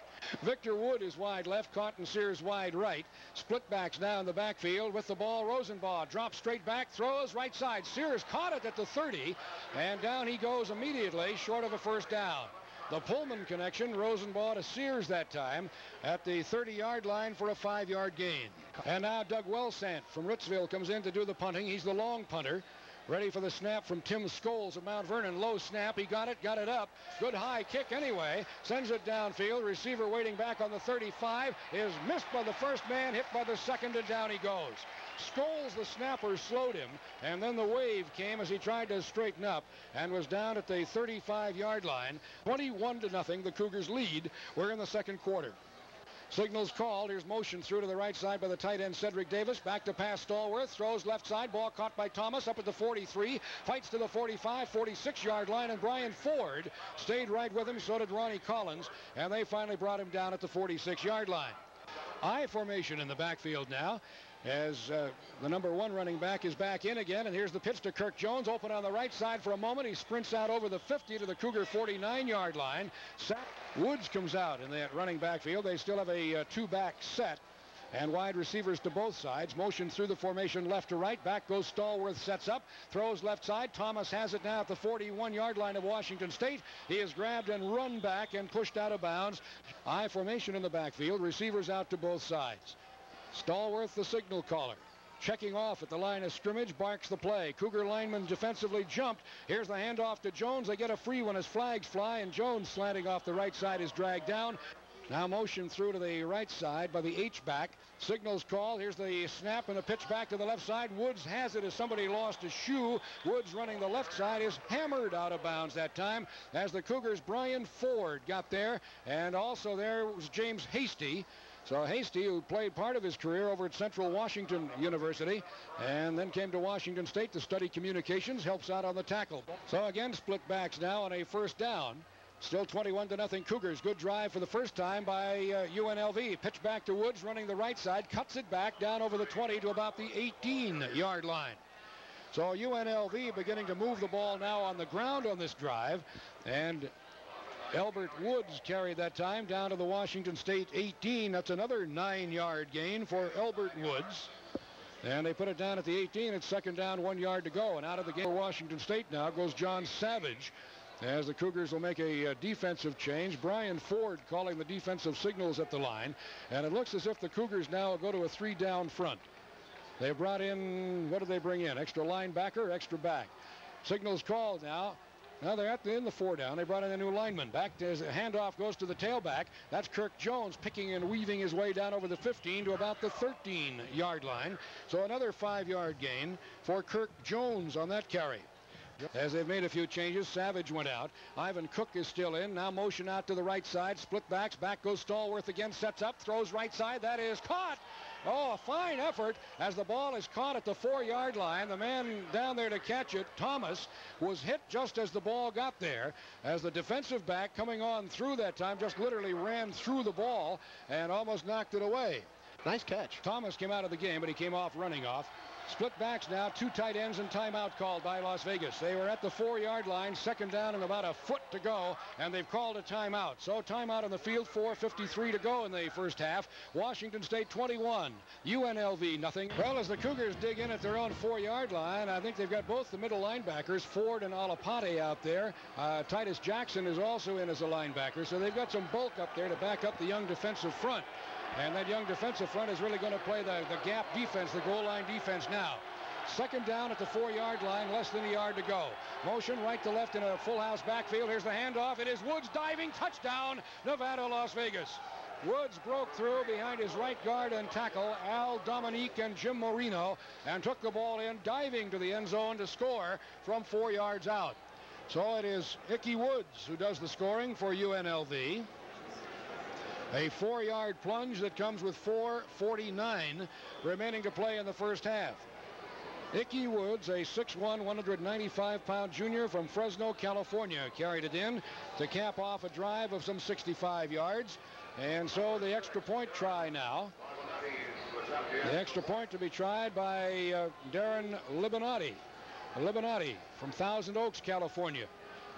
Victor Wood is wide left, Cotton Sears wide right. Split backs now in the backfield with the ball. Rosenbach drops straight back, throws right side. Sears caught it at the 30, and down he goes immediately, short of a first down. The Pullman connection, Rosenbach to Sears that time at the 30-yard line for a five-yard gain. And now Doug Wellsandt from Ritzville comes in to do the punting. He's the long punter. Ready for the snap from Tim Scholes of Mount Vernon. Low snap. He got it, got it up. Good high kick anyway. Sends it downfield. Receiver waiting back on the 35 is missed by the first man, hit by the second, and down he goes. Scholes, the snapper, slowed him, and then the wave came as he tried to straighten up and was down at the 35-yard line. 21 to nothing. The Cougars lead. We're in the second quarter. Signals called. Here's motion through to the right side by the tight end Cedric Davis. Back to pass Stallworth. Throws left side. Ball caught by Thomas up at the 43. Fights to the 45, 46 yard line. And Brian Ford stayed right with him. So did Ronnie Collins. And they finally brought him down at the 46 yard line. I formation in the backfield now as uh, the number one running back is back in again. And here's the pitch to Kirk Jones, open on the right side for a moment. He sprints out over the 50 to the Cougar 49-yard line. Sack Woods comes out in that running backfield. They still have a uh, two-back set. And wide receivers to both sides. Motion through the formation left to right. Back goes Stallworth, sets up, throws left side. Thomas has it now at the 41-yard line of Washington State. He is grabbed and run back and pushed out of bounds. I formation in the backfield. Receivers out to both sides. Stallworth, the signal caller. Checking off at the line of scrimmage, barks the play. Cougar lineman defensively jumped. Here's the handoff to Jones. They get a free one as flags fly, and Jones slanting off the right side is dragged down. Now motion through to the right side by the H-back. Signals call. Here's the snap and the pitch back to the left side. Woods has it as somebody lost a shoe. Woods running the left side is hammered out of bounds that time as the Cougars' Brian Ford got there. And also there was James Hasty. So Hasty, who played part of his career over at Central Washington University and then came to Washington State to study communications, helps out on the tackle. So again, split backs now on a first down. Still 21 to nothing Cougars. Good drive for the first time by uh, UNLV. Pitch back to Woods running the right side. Cuts it back down over the 20 to about the 18-yard line. So UNLV beginning to move the ball now on the ground on this drive. And Elbert Woods carried that time down to the Washington State 18. That's another nine-yard gain for Elbert Woods. And they put it down at the 18. It's second down, one yard to go. And out of the game for Washington State now goes John Savage as the Cougars will make a, a, defensive change. Brian Ford calling the defensive signals at the line. And it looks as if the Cougars now go to a three down front. They brought in, what did they bring in? Extra linebacker, extra back. Signals called now. Now they're at the, in the four down. They brought in a new lineman. Back to his handoff goes to the tailback. That's Kirk Jones picking and weaving his way down over the 15 to about the 13 yard line. So another five yard gain for Kirk Jones on that carry. As they've made a few changes, Savage went out. Ivan Cook is still in. Now motion out to the right side. Split backs. Back goes Stallworth again. Sets up. Throws right side. That is caught. Oh, a fine effort as the ball is caught at the four-yard line. The man down there to catch it, Thomas, was hit just as the ball got there. As the defensive back coming on through that time just literally ran through the ball and almost knocked it away. Nice catch. Thomas came out of the game, but he came off running off. Split backs now, two tight ends and timeout called by Las Vegas. They were at the four-yard line, second down and about a foot to go, and they've called a timeout. So timeout on the field, 4.53 to go in the first half. Washington State 21, UNLV nothing. Well, as the Cougars dig in at their own four-yard line, I think they've got both the middle linebackers, Ford and Alapate out there. Uh, Titus Jackson is also in as a linebacker, so they've got some bulk up there to back up the young defensive front. And that young defensive front is really going to play the, the gap defense, the goal line defense now. Second down at the four-yard line, less than a yard to go. Motion right to left in a full house backfield. Here's the handoff. It is Woods diving. Touchdown, Nevada, Las Vegas. Woods broke through behind his right guard and tackle, Al Dominique and Jim Moreno, and took the ball in, diving to the end zone to score from four yards out. So it is Ickey Woods who does the scoring for UNLV. A four-yard plunge that comes with 4.49 remaining to play in the first half. Ickey Woods, a 6'1", 195-pound junior from Fresno, California, carried it in to cap off a drive of some 65 yards. And so the extra point try now. The extra point to be tried by uh, Darren Libonati. Libonati from Thousand Oaks, California.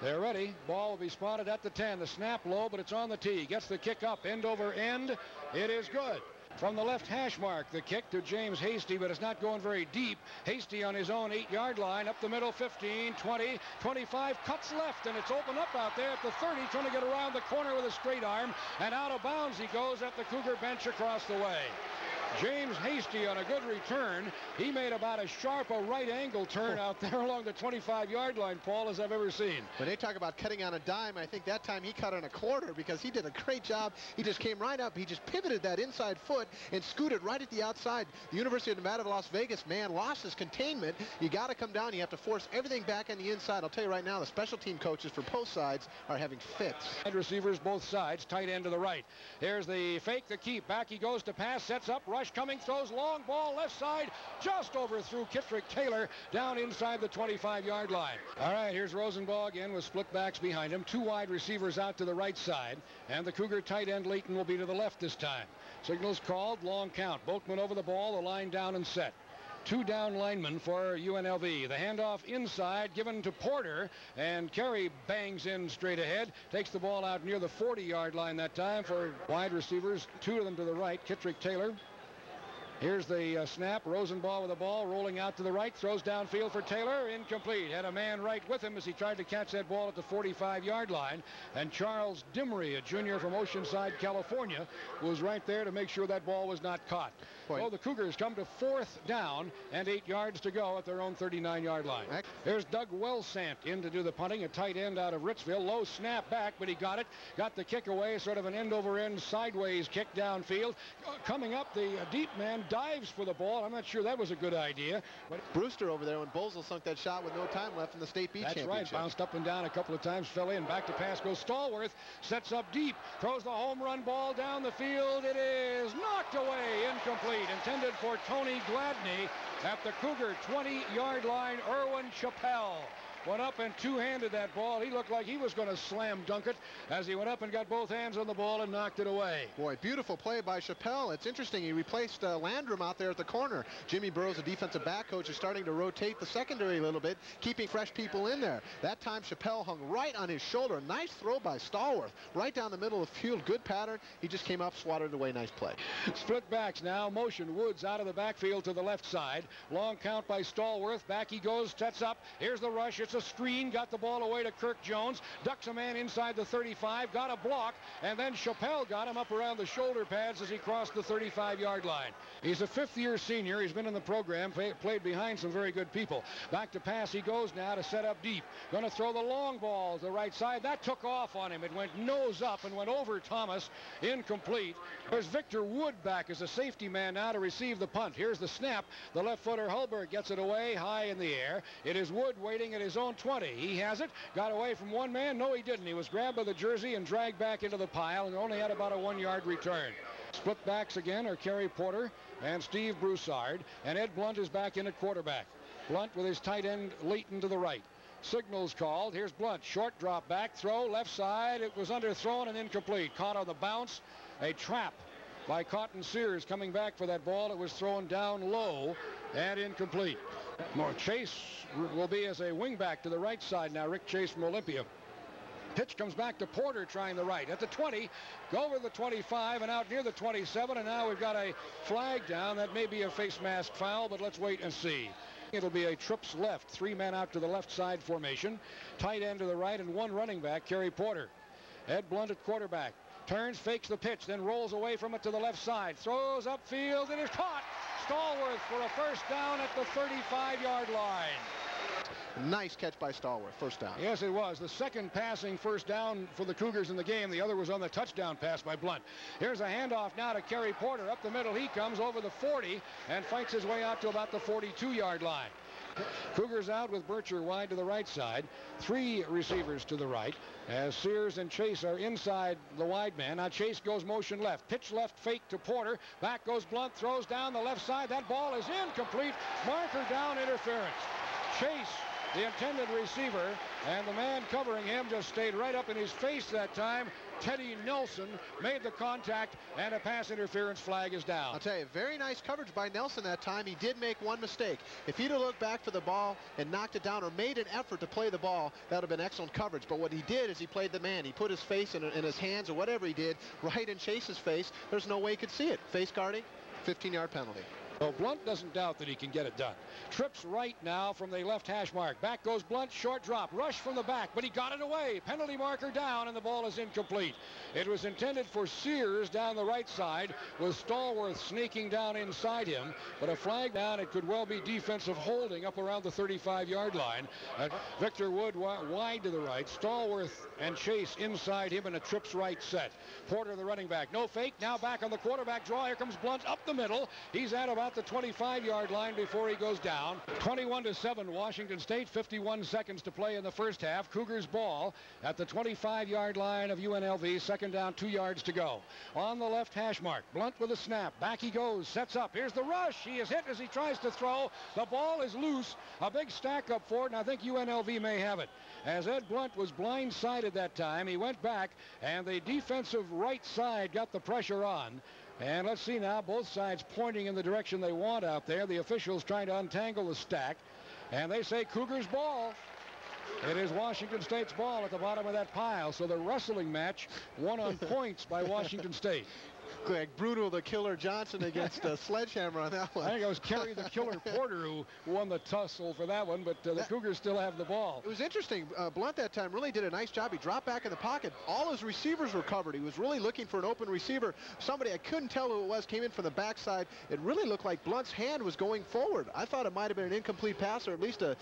They're ready. Ball will be spotted at the 10. The snap low, but it's on the tee. Gets the kick up, end over end. It is good. From the left hash mark, the kick to James Hasty, but it's not going very deep. Hasty on his own eight-yard line, up the middle, 15, 20, 25, cuts left, and it's open up out there at the 30, trying to get around the corner with a straight arm, and out of bounds he goes at the Cougar bench across the way. James Hasty on a good return. He made about as sharp a right angle turn oh. out there along the 25-yard line, Paul, as I've ever seen. When they talk about cutting on a dime, I think that time he cut on a quarter because he did a great job. He just came right up. He just pivoted that inside foot and scooted right at the outside. The University of Nevada, Las Vegas man lost his containment. You got to come down. You have to force everything back on the inside. I'll tell you right now, the special team coaches for both sides are having fits. And receivers both sides, tight end to the right. Here's the fake, the keep. Back he goes to pass, sets up, rush coming, throws long ball left side, just over overthrew Kitrick Taylor down inside the 25-yard line. All right, here's Rosenbach again with split backs behind him. Two wide receivers out to the right side, and the Cougar tight end Leighton will be to the left this time. Signals called, long count. Boatman over the ball, the line down and set. Two down linemen for UNLV. The handoff inside given to Porter, and Carey bangs in straight ahead. Takes the ball out near the 40-yard line that time for wide receivers. Two of them to the right, Kitrick Taylor Here's the uh, snap. Rosenbach with the ball rolling out to the right. Throws downfield for Taylor. Incomplete. Had a man right with him as he tried to catch that ball at the 45-yard line. And Charles Dimry, a junior from Oceanside, California, was right there to make sure that ball was not caught. Point. So the Cougars come to fourth down and eight yards to go at their own 39-yard line. Here's Doug Wellsandt in to do the punting, a tight end out of Ritzville. Low snap back, but he got it. Got the kick away, sort of an end-over-end -end sideways kick downfield. Uh, coming up, the uh, deep man dives for the ball. I'm not sure that was a good idea. But Brewster over there when Bosel sunk that shot with no time left in the state beat That's championship. right. Bounced up and down a couple of times, fell in. Back to pass goes Stallworth. Sets up deep. Throws the home run ball down the field. It is knocked away. Incomplete. Intended for Tony Gladney at the Cougar 20-yard line. Irwin Chappell went up and two-handed that ball. He looked like he was going to slam dunk it as he went up and got both hands on the ball and knocked it away. Boy, beautiful play by Chappell. It's interesting. He replaced uh, Landrum out there at the corner. Jimmy Burrows, the defensive back coach, is starting to rotate the secondary a little bit, keeping fresh people in there. That time, Chappell hung right on his shoulder. Nice throw by Stallworth. Right down the middle of the field. Good pattern. He just came up, swatted it away. Nice play. Split backs now. Motion. Woods out of the backfield to the left side. Long count by Stallworth. Back he goes. Sets up. Here's the rush. It's a screen, got the ball away to Kirk Jones, ducks a man inside the 35, got a block, and then Chappell got him up around the shoulder pads as he crossed the 35-yard line. He's a fifth-year senior. He's been in the program, play, played behind some very good people. Back to pass he goes now to set up deep. Going to throw the long ball to the right side. That took off on him. It went nose up and went over Thomas. Incomplete. There's Victor Wood back as a safety man now to receive the punt. Here's the snap. The left footer Hulberg gets it away high in the air. It is Wood waiting at his own 20. He has it. Got away from one man. No, he didn't. He was grabbed by the jersey and dragged back into the pile and only had about a one-yard return. Split backs again are Kerry Porter and Steve Broussard. And Ed Blunt is back in at quarterback. Blunt with his tight end Leighton to the right. Signals called. Here's Blunt. Short drop back. Throw left side. It was underthrown and incomplete. Caught on the bounce. A trap by Cotton Sears coming back for that ball. It was thrown down low and incomplete. More Chase will be as a wingback to the right side now. Rick Chase from Olympia. Pitch comes back to Porter trying the right. At the 20, go over the 25 and out near the 27. And now we've got a flag down. That may be a face mask foul, but let's wait and see. It'll be a trips left. Three men out to the left side formation. Tight end to the right and one running back, Kerry Porter. Ed Blunt at quarterback. Turns, fakes the pitch, then rolls away from it to the left side. Throws upfield and is caught. Stallworth for a first down at the 35-yard line. Nice catch by Stallworth, first down. Yes, it was. The second passing first down for the Cougars in the game. The other was on the touchdown pass by Blunt. Here's a handoff now to Kerry Porter. Up the middle he comes over the 40 and fights his way out to about the 42-yard line. Cougars out with Bircher wide to the right side. Three receivers to the right as Sears and Chase are inside the wide man. Now Chase goes motion left. Pitch left fake to Porter. Back goes Blunt. Throws down the left side. That ball is incomplete. Marker down interference. Chase the intended receiver, and the man covering him just stayed right up in his face that time. Teddy Nelson made the contact, and a pass interference flag is down. I'll tell you, very nice coverage by Nelson that time. He did make one mistake. If he'd have looked back for the ball and knocked it down or made an effort to play the ball, that would have been excellent coverage. But what he did is he played the man. He put his face in, in his hands or whatever he did right in Chase's face. There's no way he could see it. Face guarding, 15-yard penalty. Well, Blunt doesn't doubt that he can get it done. Trips right now from the left hash mark. Back goes Blunt, short drop. Rush from the back, but he got it away. Penalty marker down, and the ball is incomplete. It was intended for Sears down the right side with Stallworth sneaking down inside him, but a flag down. It could well be defensive holding up around the 35-yard line. Uh, Victor Wood wide to the right. Stallworth and Chase inside him in a Trips right set. Porter, the running back. No fake. Now back on the quarterback draw. Here comes Blunt up the middle. He's at about the 25-yard line before he goes down. 21 to 7 Washington State 51 seconds to play in the first half Cougars ball at the 25-yard line of UNLV second down two yards to go on the left hash mark Blunt with a snap back he goes sets up here's the rush he is hit as he tries to throw the ball is loose a big stack up for it and I think UNLV may have it as Ed Blunt was blindsided that time he went back and the defensive right side got the pressure on and let's see now, both sides pointing in the direction they want out there. The officials trying to untangle the stack. And they say Cougars ball. It is Washington State's ball at the bottom of that pile. So the wrestling match won on points by Washington State like Bruno the Killer Johnson against uh, Sledgehammer on that one. I think it was Kerry the Killer Porter who won the tussle for that one, but uh, the that, Cougars still have the ball. It was interesting. Uh, Blunt that time really did a nice job. He dropped back in the pocket. All his receivers were covered. He was really looking for an open receiver. Somebody, I couldn't tell who it was, came in from the backside. It really looked like Blunt's hand was going forward. I thought it might have been an incomplete pass or at least a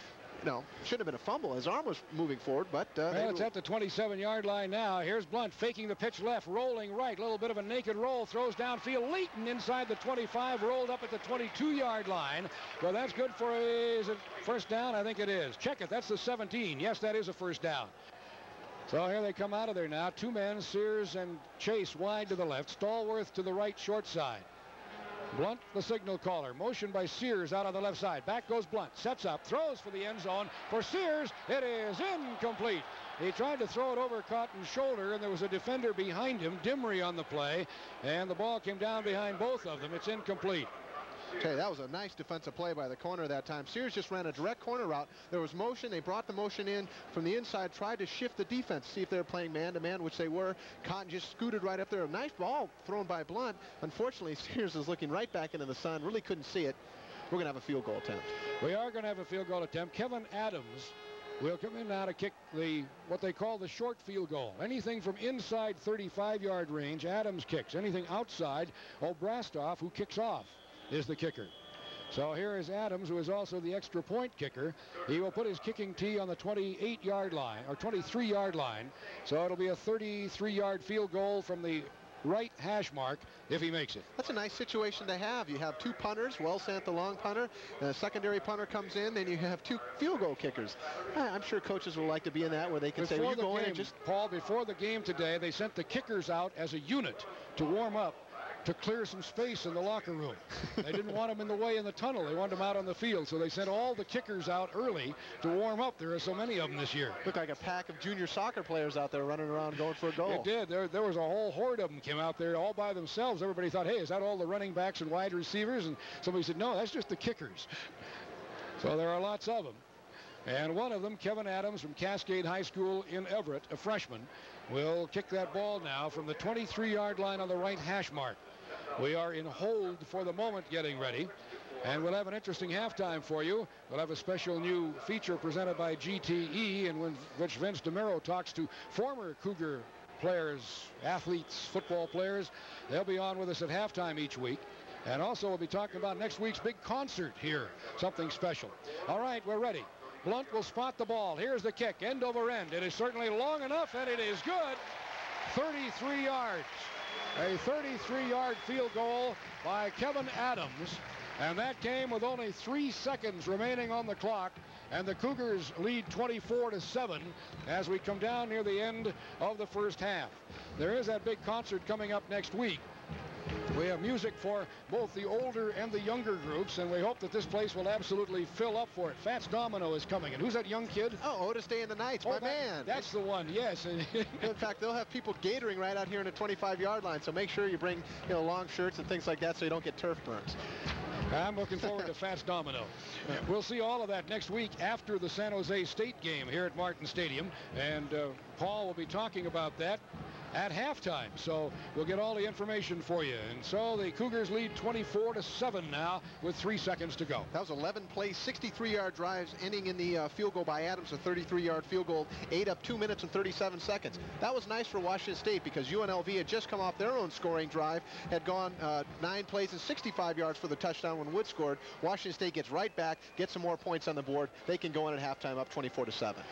no, shouldn't have been a fumble. His arm was moving forward, but... Uh, well, it's at the 27-yard line now. Here's Blunt faking the pitch left, rolling right. A little bit of a naked roll, throws downfield. Leighton inside the 25, rolled up at the 22-yard line. Well, that's good for a, is it first down? I think it is. Check it. That's the 17. Yes, that is a first down. So here they come out of there now. Two men, Sears and Chase wide to the left. Stallworth to the right short side. Blunt, the signal caller. Motion by Sears out on the left side. Back goes Blunt. Sets up. Throws for the end zone. For Sears, it is incomplete. He tried to throw it over Cotton's shoulder, and there was a defender behind him, Dimry on the play, and the ball came down behind both of them. It's incomplete. Okay, that was a nice defensive play by the corner that time. Sears just ran a direct corner route. There was motion. They brought the motion in from the inside, tried to shift the defense, see if they were playing man-to-man, -man, which they were. Cotton just scooted right up there. A nice ball thrown by Blunt. Unfortunately, Sears is looking right back into the sun. Really couldn't see it. We're going to have a field goal attempt. We are going to have a field goal attempt. Kevin Adams will come in now to kick the what they call the short field goal. Anything from inside 35-yard range, Adams kicks. Anything outside, Obrastoff, who kicks off is the kicker. So here is Adams, who is also the extra point kicker. He will put his kicking tee on the 28-yard line, or 23-yard line. So it'll be a 33-yard field goal from the right hash mark if he makes it. That's a nice situation to have. You have two punters, Wellsandt the long punter, and a secondary punter comes in, then you have two field goal kickers. I'm sure coaches will like to be in that where they can before say, well, you go game, in and just... Paul, before the game today, they sent the kickers out as a unit to warm up to clear some space in the locker room. They didn't want them in the way in the tunnel. They wanted them out on the field. So they sent all the kickers out early to warm up. There are so many of them this year. Looked like a pack of junior soccer players out there running around going for a goal. It did. There, there was a whole horde of them came out there all by themselves. Everybody thought, hey, is that all the running backs and wide receivers? And somebody said, no, that's just the kickers. So there are lots of them. And one of them, Kevin Adams from Cascade High School in Everett, a freshman, will kick that ball now from the 23-yard line on the right hash mark. We are in hold for the moment getting ready. And we'll have an interesting halftime for you. We'll have a special new feature presented by GTE in which Vince DeMero talks to former Cougar players, athletes, football players. They'll be on with us at halftime each week. And also we'll be talking about next week's big concert here, something special. All right, we're ready. Blunt will spot the ball. Here's the kick, end over end. It is certainly long enough, and it is good. 33 yards. A 33-yard field goal by Kevin Adams. And that came with only three seconds remaining on the clock. And the Cougars lead 24 to 7 as we come down near the end of the first half. There is that big concert coming up next week. We have music for both the older and the younger groups, and we hope that this place will absolutely fill up for it. Fats Domino is coming, and who's that young kid? Oh, Otis Day and the Knights, Oh, my that- man. That's the one, yes. In fact, they'll have people gatoring right out here in the 25-yard line, so make sure you bring, you know, long shirts and things like that so you don't get turf burns. I'm looking forward to Fats Domino. We'll see all of that next week after the San Jose State game here at Martin Stadium. And uh, Paul will be talking about that at halftime. So we'll get all the information for you. And so the Cougars lead 24 to 7 now with three seconds to go. That was 11 plays, 63-yard drives, ending in the uh, field goal by Adams, a 33-yard field goal, ate up 2 minutes and 37 seconds. That was nice for Washington State because UNLV had just come off their own scoring drive, had gone uh, 9 plays and 65 yards for the touchdown when Wood scored. Washington State gets right back, gets some more points on the board. They can go in at halftime up 24 to 7.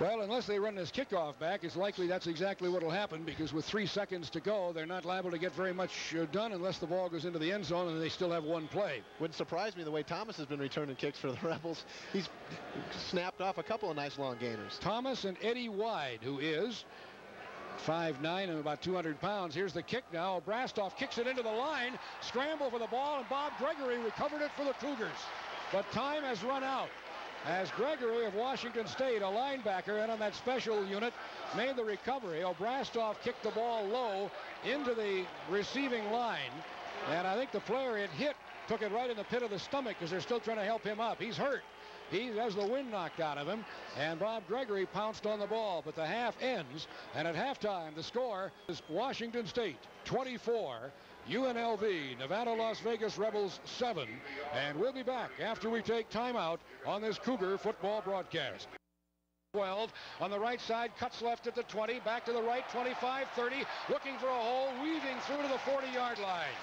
Well, unless they run this kickoff back, it's likely that's exactly what will happen because with three seconds to go, they're not liable to get very much uh, done unless the ball goes into the end zone and they still have one play. Wouldn't surprise me the way Thomas has been returning kicks for the Rebels. He's snapped off a couple of nice long gainers. Thomas and Eddie Wide, who is 5'9 and about 200 pounds. Here's the kick now. Brastoff kicks it into the line. Scramble for the ball, and Bob Gregory recovered it for the Cougars. But time has run out. As Gregory of Washington State, a linebacker, and on that special unit, made the recovery. Obrastoff kicked the ball low into the receiving line. And I think the player it hit took it right in the pit of the stomach because they're still trying to help him up. He's hurt. He has the wind knocked out of him, and Bob Gregory pounced on the ball. But the half ends, and at halftime, the score is Washington State 24, UNLV, Nevada Las Vegas Rebels 7. And we'll be back after we take timeout on this Cougar football broadcast. 12 on the right side, cuts left at the 20, back to the right, 25, 30, looking for a hole, weaving through to the 40-yard line.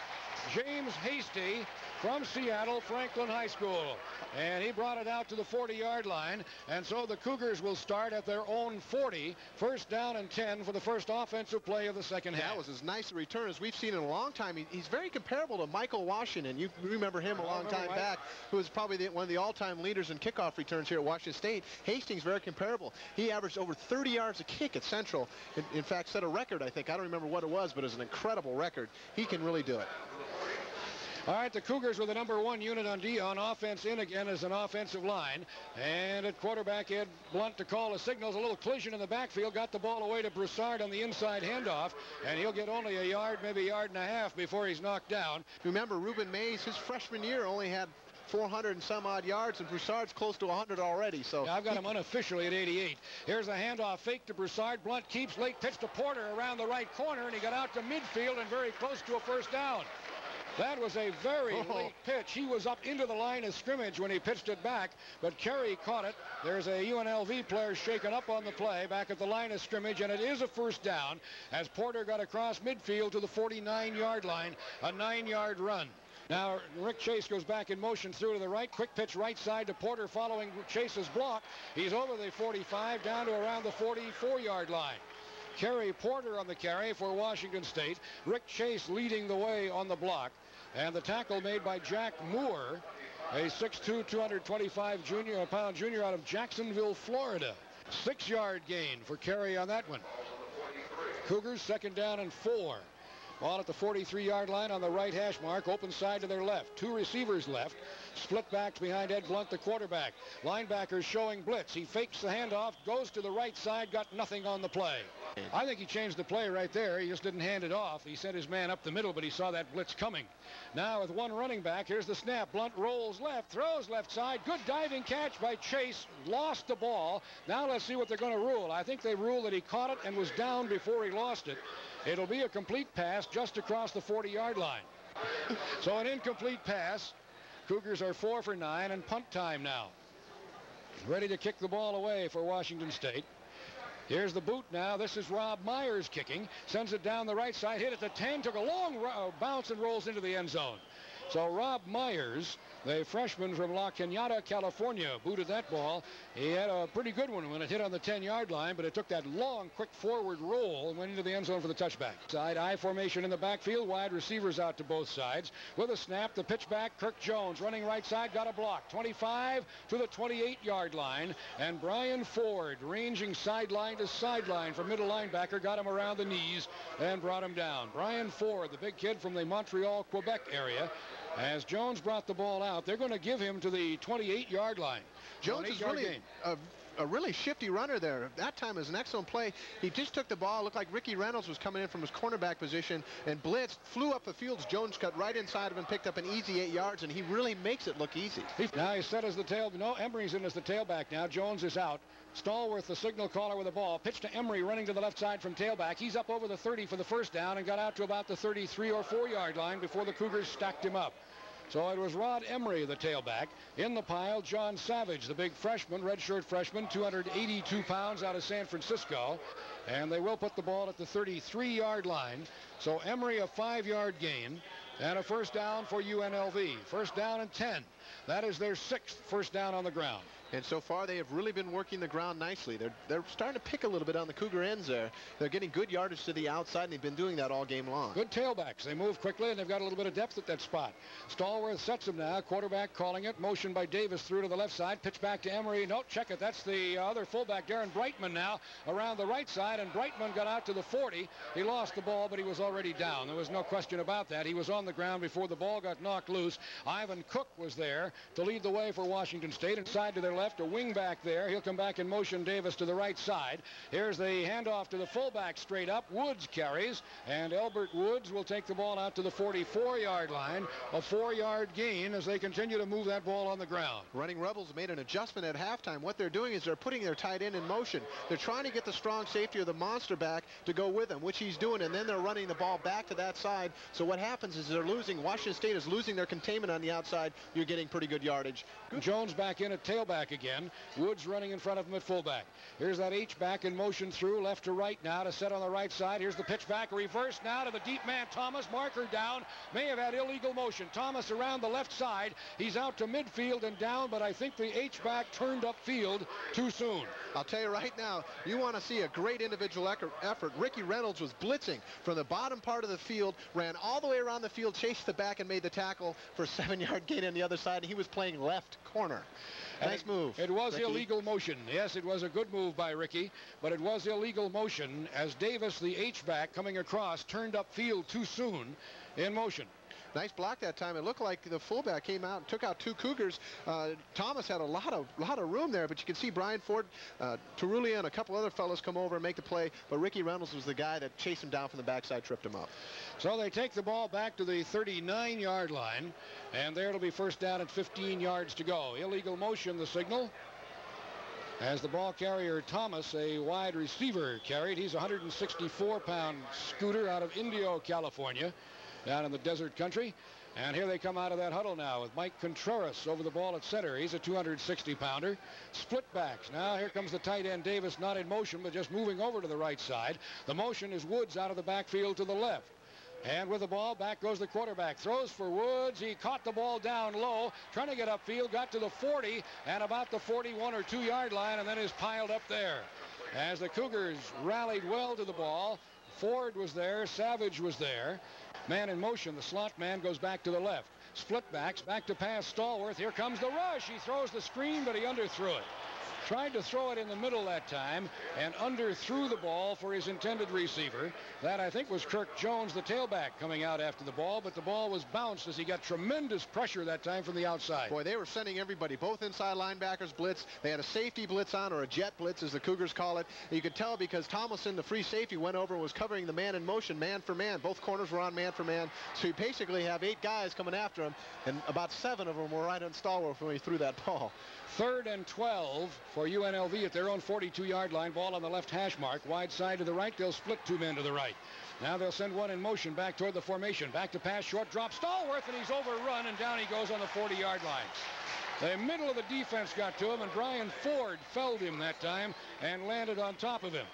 James Hasty from Seattle Franklin High School. And he brought it out to the 40-yard line. And so the Cougars will start at their own 40. First down and 10 for the first offensive play of the second half. That was as nice a return as we've seen in a long time. He, he's very comparable to Michael Washington. You remember him a long time back, who was probably the, one of the all-time leaders in kickoff returns here at Washington State. Hastings very comparable. He averaged over 30 yards a kick at Central. In, in fact, set a record, I think. I don't remember what it was, but it was an incredible record. He can really do it. All right, the Cougars with the number one unit on D on offense in again as an offensive line. And at quarterback, Ed Blunt to call the signals. A little collision in the backfield. Got the ball away to Broussard on the inside handoff. And he'll get only a yard, maybe a yard and a half before he's knocked down. Remember, Reuben Mayes, his freshman year, only had 400 and some odd yards, and Broussard's close to 100 already. So Yeah, I've got him unofficially at 88. Here's a handoff fake to Broussard. Blunt keeps late pitch to Porter around the right corner, and he got out to midfield and very close to a first down. That was a very Oh. late pitch. He was up into the line of scrimmage when he pitched it back, but Kerry caught it. There's a UNLV player shaken up on the play back at the line of scrimmage, and it is a first down as Porter got across midfield to the 49-yard line, a nine-yard run. Now, Rick Chase goes back in motion through to the right. Quick pitch right side to Porter following Chase's block. He's over the 45 down to around the 44-yard line. Kerry Porter on the carry for Washington State. Rick Chase leading the way on the block. And the tackle made by Jack Moore, a 6'2", 225 junior, a pound junior out of Jacksonville, Florida. Six-yard gain for Kerry on that one. Cougars second down and four. Ball at the 43-yard line on the right hash mark. Open side to their left. Two receivers left. Split backs behind Ed Blunt, the quarterback. Linebackers showing blitz. He fakes the handoff, goes to the right side, got nothing on the play. I think he changed the play right there. He just didn't hand it off. He sent his man up the middle, but he saw that blitz coming. Now with one running back, here's the snap. Blunt rolls left, throws left side. Good diving catch by Chase. Lost the ball. Now let's see what they're going to rule. I think they rule that he caught it and was down before he lost it. It'll be a complete pass just across the 40-yard line. so an incomplete pass. Cougars are four for nine and punt time now. Ready to kick the ball away for Washington State. Here's the boot now. This is Rob Myers kicking. Sends it down the right side. Hit at the 10. Took a long uh, bounce and rolls into the end zone. So Rob Myers The freshman from La Cañada, California, booted that ball. He had a pretty good one when it hit on the 10-yard line, but it took that long, quick forward roll and went into the end zone for the touchback. Side I formation in the backfield, wide receivers out to both sides. With a snap, the pitch back, Kirk Jones running right side, got a block. 25 to the 28-yard line, and Brian Ford ranging sideline to sideline for middle linebacker, got him around the knees and brought him down. Brian Ford, the big kid from the Montreal, Quebec area, as Jones brought the ball out, they're going to give him to the 28-yard line. Jones is really a, a, really shifty runner there. That time is an excellent play. He just took the ball. Looked like Ricky Reynolds was coming in from his cornerback position and blitzed, flew up the field. Jones cut right inside of him, and picked up an easy eight yards, and he really makes it look easy. Now he's set as the tail. No, Emery's in as the tailback now. Jones is out. Stallworth, the signal caller with the ball. Pitch to Emery running to the left side from tailback. He's up over the 30 for the first down and got out to about the 33 or 4 yard line before the Cougars stacked him up. So it was Rod Emery, the tailback. In the pile, John Savage, the big freshman, redshirt freshman, 282 pounds out of San Francisco. And they will put the ball at the 33-yard line. So Emery a five-yard gain and a first down for UNLV. First down and 10. That is their sixth first down on the ground. And so far, they have really been working the ground nicely. They're, they're starting to pick a little bit on the Cougar ends there. They're getting good yardage to the outside, and they've been doing that all game long. Good tailbacks. They move quickly, and they've got a little bit of depth at that spot. Stallworth sets them now. Quarterback calling it. Motion by Davis through to the left side. Pitch back to Emery. No, check it. That's the uh, other fullback, Darren Brightman now, around the right side, and Brightman got out to the 40. He lost the ball, but he was already down. There was no question about that. He was on the ground before the ball got knocked loose. Ivan Cook was there to lead the way for Washington State. Inside to their left, a wingback there. He'll come back in motion Davis to the right side. Here's the handoff to the fullback straight up. Woods carries, and Elbert Woods will take the ball out to the 44-yard line. A four-yard gain as they continue to move that ball on the ground. Running Rebels made an adjustment at halftime. What they're doing is they're putting their tight end in motion. They're trying to get the strong safety or the monster back to go with them, which he's doing, and then they're running the ball back to that side. So what happens is they're losing. Washington State is losing their containment on the outside. You're getting pretty good yardage. Good. Jones back in at tailback again. Woods running in front of him at fullback. Here's that H back in motion through left to right now to set on the right side. Here's the pitch back, reverse now to the deep man Thomas. Marker down. May have had illegal motion. Thomas around the left side. He's out to midfield and down, but I think the H back turned up field too soon. I'll tell you right now, you want to see a great individual effort. Ricky Reynolds was blitzing from the bottom part of the field, ran all the way around the field, chased the back, and made the tackle for a seven-yard gain on the other side. And he was playing left corner. Nice it, move. It was Ricky. illegal motion. Yes, it was a good move by Ricky, but it was illegal motion as Davis, the H-back, coming across, turned up field too soon in motion. Nice block that time. It looked like the fullback came out and took out two Cougars. Uh, Thomas had a lot of lot of room there, but you can see Brian Ford, uh, Tarulia, and a couple other fellows come over and make the play. But Ricky Reynolds was the guy that chased him down from the backside, tripped him up. So they take the ball back to the 39-yard line, and there it'll be first down at 15 yards to go. Illegal motion, the signal. As the ball carrier Thomas, a wide receiver, carried. He's a 164-pound scooter out of Indio, California down in the desert country. And here they come out of that huddle now with Mike Contreras over the ball at center. He's a 260-pounder. Split backs. Now here comes the tight end Davis, not in motion, but just moving over to the right side. The motion is Woods out of the backfield to the left. And with the ball, back goes the quarterback. Throws for Woods. He caught the ball down low, trying to get upfield, got to the 40 and about the 41 or 2 yard line, and then is piled up there. As the Cougars rallied well to the ball, Ford was there, Savage was there. Man in motion. The slot man goes back to the left. Split backs. Back to pass Stallworth. Here comes the rush. He throws the screen, but he underthrew it. Tried to throw it in the middle that time and underthrew the ball for his intended receiver. That, I think, was Kirk Jones, the tailback, coming out after the ball, but the ball was bounced as he got tremendous pressure that time from the outside. Boy, they were sending everybody, both inside linebackers blitz. They had a safety blitz on, or a jet blitz, as the Cougars call it. You could tell because Thomason, the free safety, went over and was covering the man in motion, man for man. Both corners were on man for man. So you basically have eight guys coming after him, and about seven of them were right on Stallworth when he threw that ball. Third and 12 for UNLV at their own 42-yard line. Ball on the left hash mark. Wide side to the right. They'll split two men to the right. Now they'll send one in motion back toward the formation. Back to pass, short drop. Stallworth, and he's overrun, and down he goes on the 40-yard line. The middle of the defense got to him, and Brian Ford felled him that time and landed on top of him.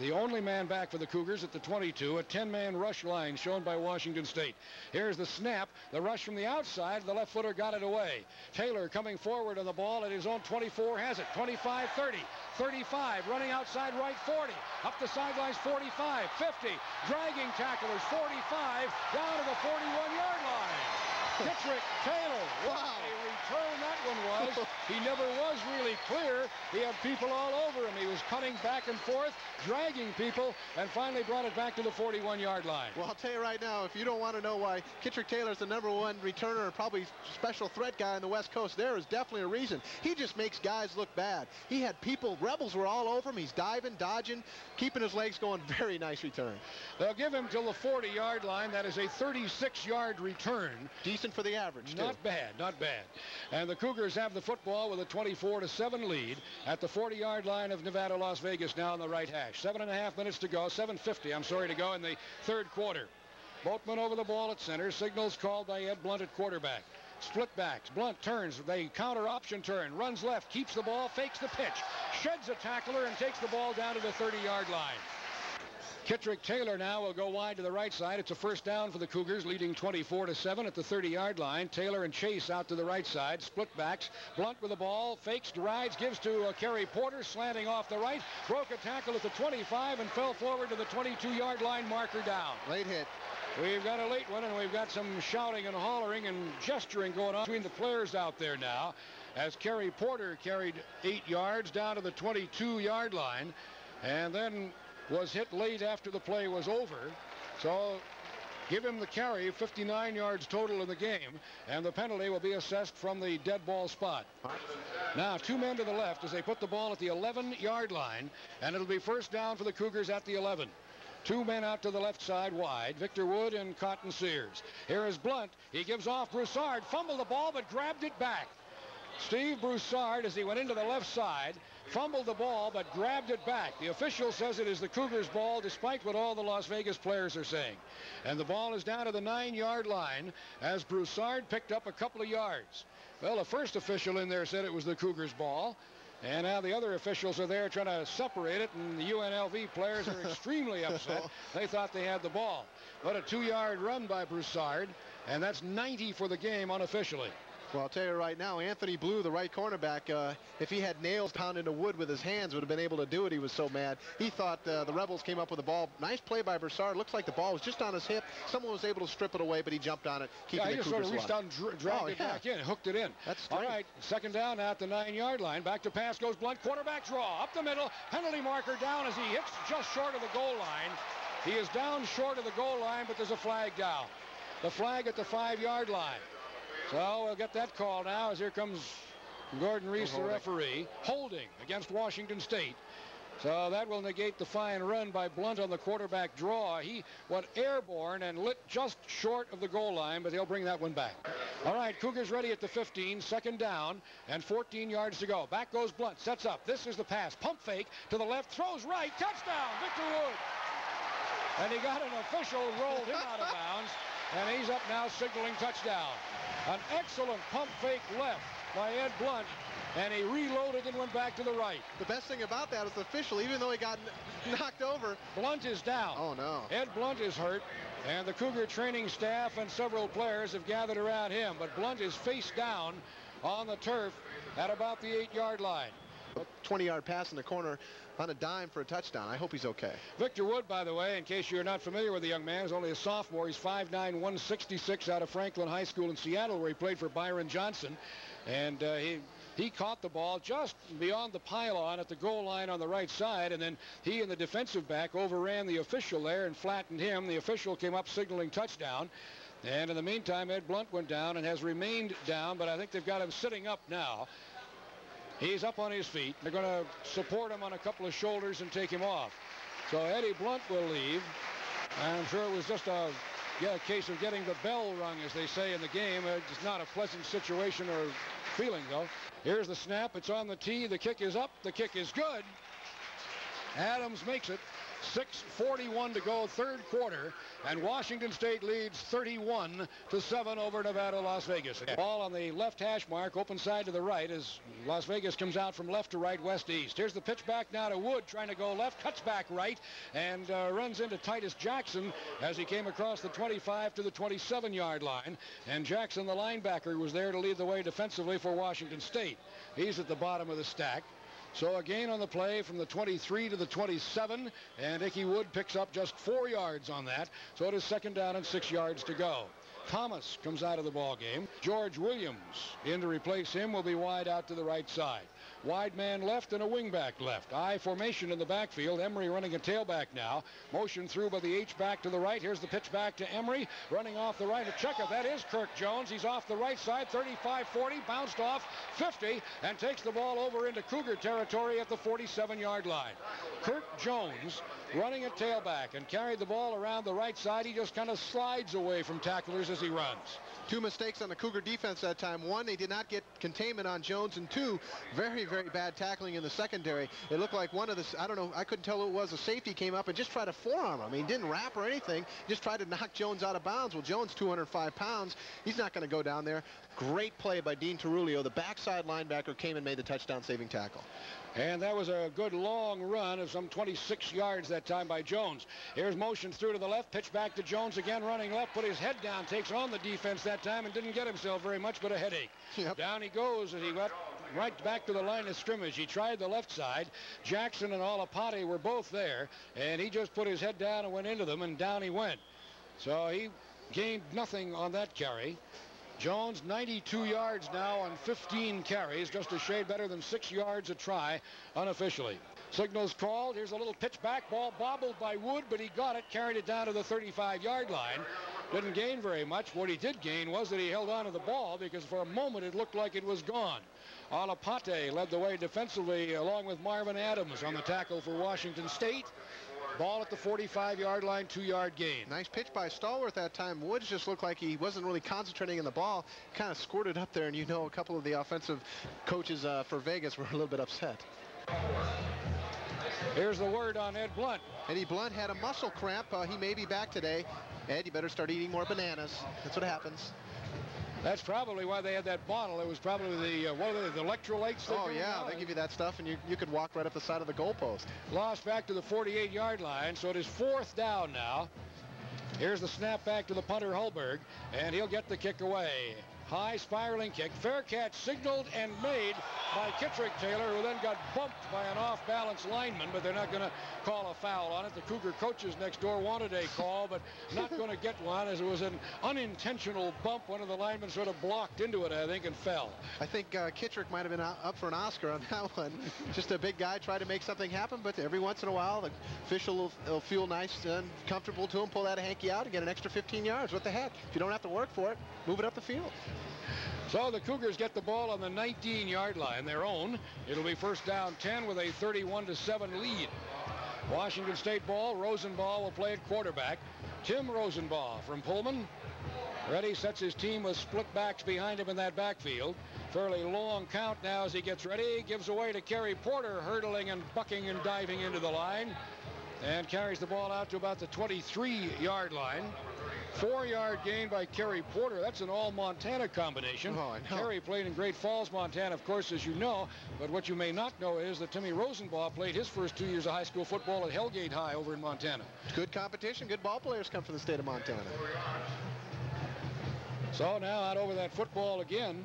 The only man back for the Cougars at the 22, a 10-man rush line shown by Washington State. Here's the snap, the rush from the outside, the left footer got it away. Taylor coming forward on the ball at his own 24 has it, 25-30, 35, running outside right 40, up the sidelines 45, 50, dragging tacklers 45, down to the 41-yard line. Kitrick Taylor. Wow turn that one was. he never was really clear. He had people all over him. He was cutting back and forth, dragging people, and finally brought it back to the 41-yard line. Well, I'll tell you right now, if you don't want to know why Kitrick Taylor's the number one returner and probably special threat guy on the West Coast, there is definitely a reason. He just makes guys look bad. He had people, Rebels were all over him. He's diving, dodging, keeping his legs going. Very nice return. They'll give him till the 40-yard line. That is a 36-yard return. Decent for the average, Not too. bad, not bad. And the Cougars have the football with a 24 to 7 lead at the 40-yard line of Nevada, Las Vegas now on the right hash. Seven and a half minutes to go, 7.50, I'm sorry, to go in the third quarter. Boatman over the ball at center. Signals called by Ed Blunt at quarterback. Split backs. Blunt turns. They counter option turn. Runs left. Keeps the ball. Fakes the pitch. Sheds a tackler and takes the ball down to the 30-yard line. Kitrick Taylor now will go wide to the right side. It's a first down for the Cougars, leading 24 to 7 at the 30-yard line. Taylor and Chase out to the right side. Split backs. Blunt with the ball. Fakes, rides, gives to uh, Kerry Porter, slanting off the right. Broke a tackle at the 25 and fell forward to the 22-yard line. Marker down. Late hit. We've got a late one, and we've got some shouting and hollering and gesturing going on between the players out there now. As Kerry Porter carried eight yards down to the 22-yard line. And then was hit late after the play was over. So give him the carry, 59 yards total in the game, and the penalty will be assessed from the dead ball spot. Now, two men to the left as they put the ball at the 11-yard line, and it'll be first down for the Cougars at the 11. Two men out to the left side wide, Victor Wood and Cotton Sears. Here is Blunt. He gives off Broussard, fumbled the ball, but grabbed it back. Steve Broussard, as he went into the left side, fumbled the ball but grabbed it back. The official says it is the Cougars' ball despite what all the Las Vegas players are saying. And the ball is down to the nine-yard line as Broussard picked up a couple of yards. Well, the first official in there said it was the Cougars' ball. And now the other officials are there trying to separate it, and the UNLV players are extremely upset. They thought they had the ball. But a two-yard run by Broussard, and that's 90 for the game unofficially. Well, I'll tell you right now, Anthony Blue, the right cornerback, uh, if he had nails pounded into wood with his hands, would have been able to do it. He was so mad. He thought uh, the Rebels came up with the ball. Nice play by Broussard. Looks like the ball was just on his hip. Someone was able to strip it away, but he jumped on it, keeping yeah, he just Cougars sort of reached alive. out and dra dragged Oh, it yeah. back in, hooked it in. That's All straight. right, second down at the nine-yard line. Back to pass goes Blunt. Quarterback draw up the middle. Penalty marker down as he hits just short of the goal line. He is down short of the goal line, but there's a flag down. The flag at the five-yard line. So we'll get that call now as here comes Gordon Reese, the referee, holding against Washington State. So that will negate the fine run by Blunt on the quarterback draw. He went airborne and lit just short of the goal line, but they'll bring that one back. All right, Cougars ready at the 15, second down, and 14 yards to go. Back goes Blunt, sets up. This is the pass. Pump fake to the left, throws right, touchdown, Victor Wood. And he got an official, rolled him out of bounds, and he's up now signaling touchdown. An excellent pump fake left by Ed Blunt, and he reloaded and went back to the right. The best thing about that is the official, even though he got knocked over. Blunt is down. Oh, no. Ed Blunt is hurt, and the Cougar training staff and several players have gathered around him, but Blunt is face down on the turf at about the eight-yard line. 20-yard pass in the corner on a dime for a touchdown. I hope he's okay. Victor Wood, by the way, in case you're not familiar with the young man, is only a sophomore. He's 5'9", 166 out of Franklin High School in Seattle, where he played for Byron Johnson. And uh, he he caught the ball just beyond the pylon at the goal line on the right side, and then he and the defensive back overran the official there and flattened him. The official came up signaling touchdown. And in the meantime, Ed Blunt went down and has remained down, but I think they've got him sitting up now. He's up on his feet. They're going to support him on a couple of shoulders and take him off. So Eddie Blunt will leave. I'm sure it was just a, yeah, a case of getting the bell rung, as they say in the game. Uh, It's not a pleasant situation or feeling, though. Here's the snap. It's on the tee. The kick is up. The kick is good. Adams makes it. 6.41 to go, third quarter, and Washington State leads 31 to 7 over Nevada, Las Vegas. Ball on the left hash mark, open side to the right as Las Vegas comes out from left to right, west east. Here's the pitch back now to Wood, trying to go left, cuts back right, and uh, runs into Titus Jackson as he came across the 25 to the 27 yard line. And Jackson, the linebacker, was there to lead the way defensively for Washington State. He's at the bottom of the stack. So a gain on the play from the 23 to the 27, and Ickey Wood picks up just four yards on that. So it is second down and six yards to go. Thomas comes out of the ball game. George Williams in to replace him will be wide out to the right side. Wide man left and a wingback left. I formation in the backfield. Emery running a tailback now. Motion through by the H-back to the right. Here's the pitch back to Emery. Running off the right. A checker. That is Kirk Jones. He's off the right side. 35-40. Bounced off 50 and takes the ball over into Cougar territory at the 47-yard line. Kirk Jones running a tailback and carried the ball around the right side. He just kind of slides away from tacklers as he runs. Two mistakes on the Cougar defense that time. One, they did not get containment on Jones, and two, very, very bad tackling in the secondary. It looked like one of the, I don't know, I couldn't tell who it was. A safety came up and just tried to forearm him. I mean, didn't wrap or anything, just tried to knock Jones out of bounds. Well, Jones, 205 pounds, he's not going to go down there. Great play by Dean Tarulia. The backside linebacker came and made the touchdown saving tackle. And that was a good long run of some 26 yards that time by Jones. Here's motion through to the left, pitch back to Jones again, running left, put his head down, takes on the defense that time and didn't get himself very much but a headache. Yep. Down he goes as he went right back to the line of scrimmage. He tried the left side. Jackson and Alipate were both there, and he just put his head down and went into them, and down he went. So he gained nothing on that carry. Jones 92 yards now on 15 carries, just a shade better than six yards a try unofficially. Signals called. Here's a little pitch back ball bobbled by Wood, but he got it, carried it down to the 35-yard line. Didn't gain very much. What he did gain was that he held on to the ball because for a moment it looked like it was gone. Alipate led the way defensively along with Marvin Adams on the tackle for Washington State. Ball at the 45-yard line, two-yard gain. Nice pitch by Stallworth that time. Woods just looked like he wasn't really concentrating on the ball. Kind of squirted up there, and you know a couple of the offensive coaches uh, for Vegas were a little bit upset. Here's the word on Ed Blunt. Eddie Blunt had a muscle cramp. Uh, he may be back today. Ed, you better start eating more bananas. That's what happens. That's probably why they had that bottle. It was probably the, uh, what are they, the electrolytes? Oh, yeah, they give you that stuff, and you, you could walk right up the side of the goalpost. Lost back to the 48-yard line, so it is fourth down now. Here's the snap back to the punter, Holberg, and he'll get the kick away. High spiraling kick. Fair catch signaled and made by Kitrick Taylor, who then got bumped by an off-balance lineman, but they're not going to call a foul on it. The Cougar coaches next door wanted a call, but not going to get one as it was an unintentional bump. One of the linemen sort of blocked into it, I think, and fell. I think uh, Kitrick might have been up for an Oscar on that one. Just a big guy trying to make something happen, but every once in a while, the official will, will feel nice and comfortable to him, pull that hanky out and get an extra 15 yards. What the heck? If you don't have to work for it, move it up the field. So the Cougars get the ball on the 19-yard line, their own. It'll be first down 10 with a 31-7 lead. Washington State ball. Rosenbach will play at quarterback. Timm Rosenbach from Pullman. Ready sets his team with split backs behind him in that backfield. Fairly long count now as he gets ready. Gives away to Kerry Porter, hurdling and bucking and diving into the line. And carries the ball out to about the 23-yard line. Four-yard gain by Kerry Porter. That's an all-Montana combination. Oh, Kerry played in Great Falls, Montana, of course, as you know. But what you may not know is that Timmy Rosenbach played his first two years of high school football at Hellgate High over in Montana. Good competition. Good ball players come from the state of Montana. So now out over that football again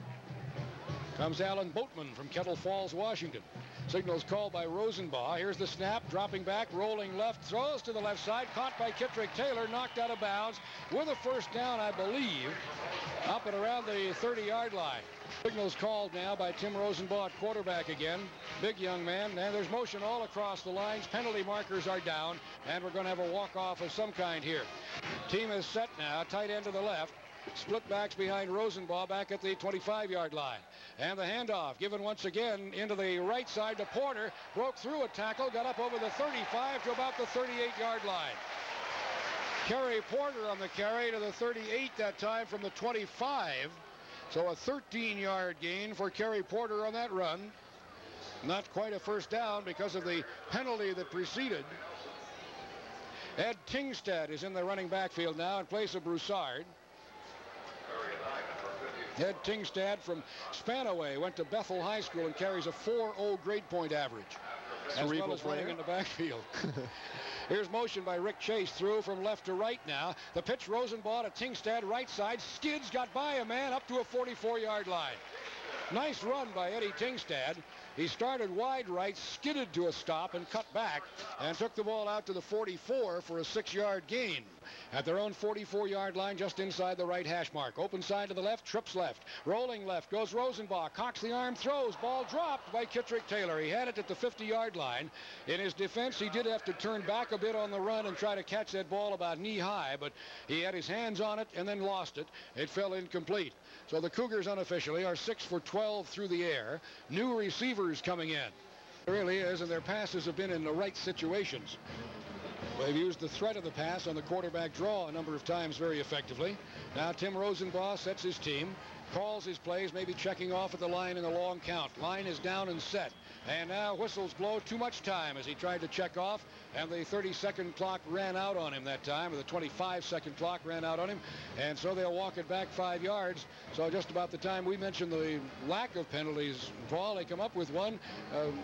comes Alan Boatman from Kettle Falls, Washington. Signals called by Rosenbach. Here's the snap, dropping back, rolling left, throws to the left side, caught by Kitrick Taylor, knocked out of bounds with a first down, I believe, up and around the 30-yard line. Signals called now by Timm Rosenbach quarterback again. Big young man. And there's motion all across the lines. Penalty markers are down. And we're going to have a walk-off of some kind here. Team is set now. Tight end to the left. Split backs behind Rosenbach back at the 25-yard line. And the handoff given once again into the right side to Porter. Broke through a tackle, got up over the 35 to about the 38-yard line. Kerry Porter on the carry to the 38 that time from the 25. So a 13-yard gain for Kerry Porter on that run. Not quite a first down because of the penalty that preceded. Ed Tingstad is in the running backfield now in place of Broussard. Ed Tingstad from Spanaway went to Bethel High School and carries a 4-0 grade point average. As well as running in the backfield. Here's motion by Rick Chase through from left to right now. The pitch Rosenbach to Tingstad right side. Skids got by a man up to a 44-yard line. Nice run by Eddie Tingstad. He started wide right, skidded to a stop, and cut back, and took the ball out to the 44 for a six-yard gain. At their own 44-yard line, just inside the right hash mark. Open side to the left, trips left. Rolling left goes Rosenbach. Cocks the arm, throws. Ball dropped by Kitrick Taylor. He had it at the 50-yard line. In his defense, he did have to turn back a bit on the run and try to catch that ball about knee-high, but he had his hands on it and then lost it. It fell incomplete. So the Cougars unofficially are 6 for 12 through the air. New receivers coming in. It really is, and their passes have been in the right situations. They've used the threat of the pass on the quarterback draw a number of times very effectively. Now Timm Rosenbach sets his team, calls his plays, maybe checking off at the line in the long count. Line is down and set. And now whistles blow too much time as he tried to check off, and the 30-second clock ran out on him that time, or the 25-second clock ran out on him, and so they'll walk it back five yards. So just about the time we mentioned the lack of penalties, Paul, they come up with one. Um,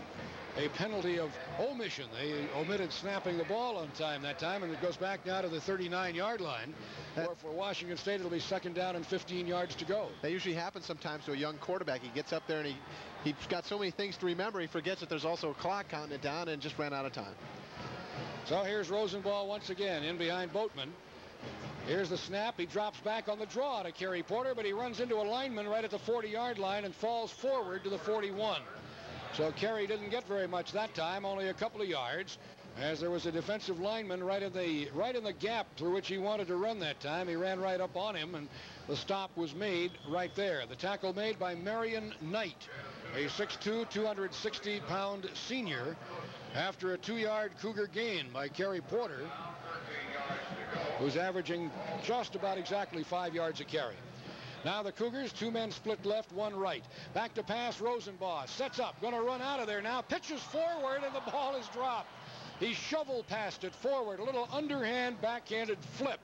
a penalty of omission. They omitted snapping the ball on time that time, and it goes back now to the 39-yard line. Or for Washington State, it'll be second down and 15 yards to go. That usually happens sometimes to a young quarterback. He gets up there and he, he's got so many things to remember, he forgets that there's also a clock counting it down and just ran out of time. So here's Rosenbach once again in behind Boatman. Here's the snap. He drops back on the draw to Kerry Porter, but he runs into a lineman right at the 40-yard line and falls forward to the 41. So Kerry didn't get very much that time, only a couple of yards, as there was a defensive lineman right in the right in the gap through which he wanted to run that time. He ran right up on him, and the stop was made right there. The tackle made by Marion Knight, a 6'2", 260-pound senior, after a two-yard Cougar gain by Kerry Porter, who's averaging just about exactly five yards a carry. Now the Cougars, two men split left, one right. Back to pass, Rosenbach sets up, going to run out of there now, pitches forward, and the ball is dropped. He shovel passed it forward, a little underhand backhanded flip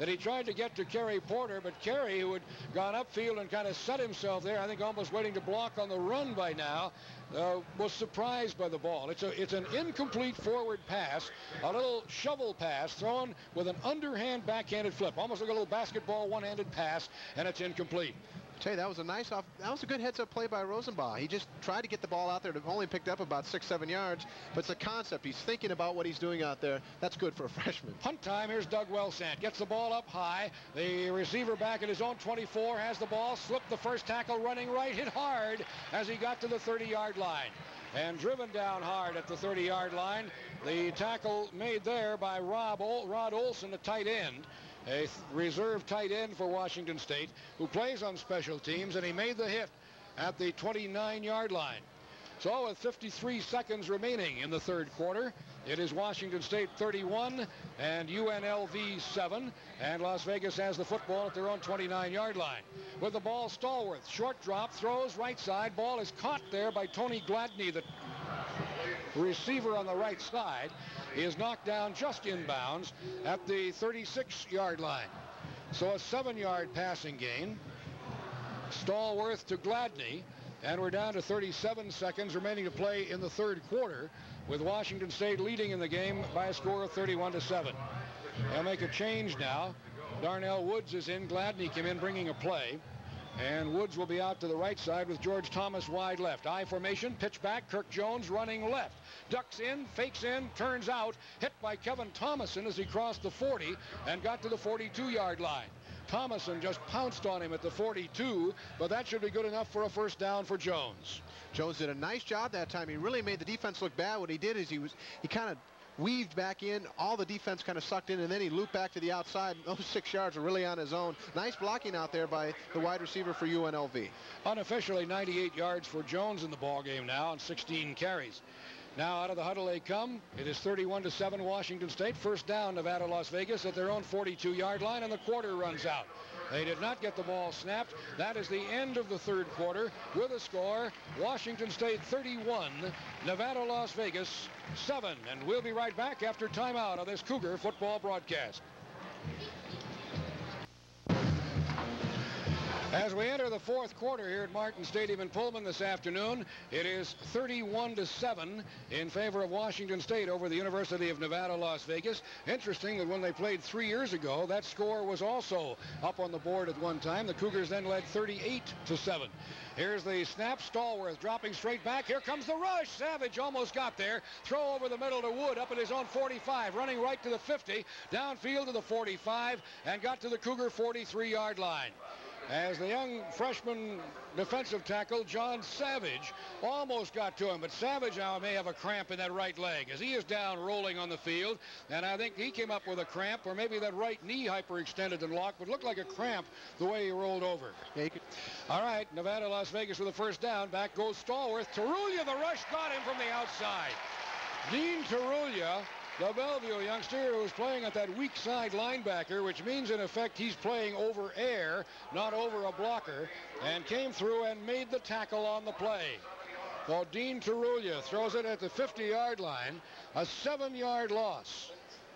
that he tried to get to Kerry Porter, but Kerry, who had gone upfield and kind of set himself there, I think almost waiting to block on the run by now, uh, was surprised by the ball. It's a it's an incomplete forward pass, a little shovel pass thrown with an underhand backhanded flip, almost like a little basketball one-handed pass, and it's incomplete tell you, that was a nice off. That was a good heads-up play by Rosenbach. He just tried to get the ball out there. Only picked up about six, seven yards. But it's a concept. He's thinking about what he's doing out there. That's good for a freshman. Punt time. Here's Doug Wellsandt. Gets the ball up high. The receiver back at his own 24 has the ball. Slipped the first tackle running right. Hit hard as he got to the 30-yard line and driven down hard at the 30-yard line. The tackle made there by Rob Rod Olson, the tight end a reserve tight end for Washington State who plays on special teams, and he made the hit at the 29-yard line. So with 53 seconds remaining in the third quarter, it is Washington State 31 and UNLV 7. And Las Vegas has the football at their own 29-yard line. With the ball, Stallworth. Short drop, throws right side. Ball is caught there by Tony Gladney, the receiver on the right side. He is knocked down just inbounds at the 36-yard line. So a seven-yard passing gain. Stallworth to Gladney. And we're down to 37 seconds remaining to play in the third quarter with Washington State leading in the game by a score of 31 to 7. They'll make a change now. Darnell Woods is in. Gladney came in bringing a play. And Woods will be out to the right side with George Thomas wide left. I formation, pitch back, Kirk Jones running left. Ducks in, fakes in, turns out, hit by Kevin Thomason as he crossed the 40 and got to the 42-yard line. Thomason just pounced on him at the 42, but that should be good enough for a first down for Jones. Jones did a nice job that time. He really made the defense look bad. What he did is he was he kind of weaved back in. All the defense kind of sucked in, and then he looped back to the outside. Those six yards are really on his own. Nice blocking out there by the wide receiver for UNLV. Unofficially, 98 yards for Jones in the ball game now, and 16 carries. Now out of the huddle they come. It is 31 to 7 Washington State. First down Nevada Las Vegas at their own 42 yard line and the quarter runs out. They did not get the ball snapped. That is the end of the third quarter with a score Washington State 31, Nevada, Las Vegas 7. And we'll be right back after timeout on this Cougar football broadcast. As we enter the fourth quarter here at Martin Stadium in Pullman this afternoon, it is 31 to 7 in favor of Washington State over the University of Nevada, Las Vegas. Interesting that when they played three years ago, that score was also up on the board at one time. The Cougars then led 38 to 7. Here's the snap. Stallworth dropping straight back. Here comes the rush. Savage almost got there. Throw over the middle to Wood up at his own 45. Running right to the 50. Downfield to the 45 and got to the Cougar 43-yard line as the young freshman defensive tackle, John Savage, almost got to him. But Savage now may have a cramp in that right leg as he is down rolling on the field. And I think he came up with a cramp, or maybe that right knee hyperextended and locked, but looked like a cramp the way he rolled over. All right, Nevada, Las Vegas with the first down. Back goes Stallworth. Tarulia, the rush, got him from the outside. Dean Tarulia the Bellevue youngster who's playing at that weak side linebacker, which means in effect he's playing over air, not over a blocker, and came through and made the tackle on the play. Well, Dean Tarulia throws it at the 50-yard line, a seven-yard loss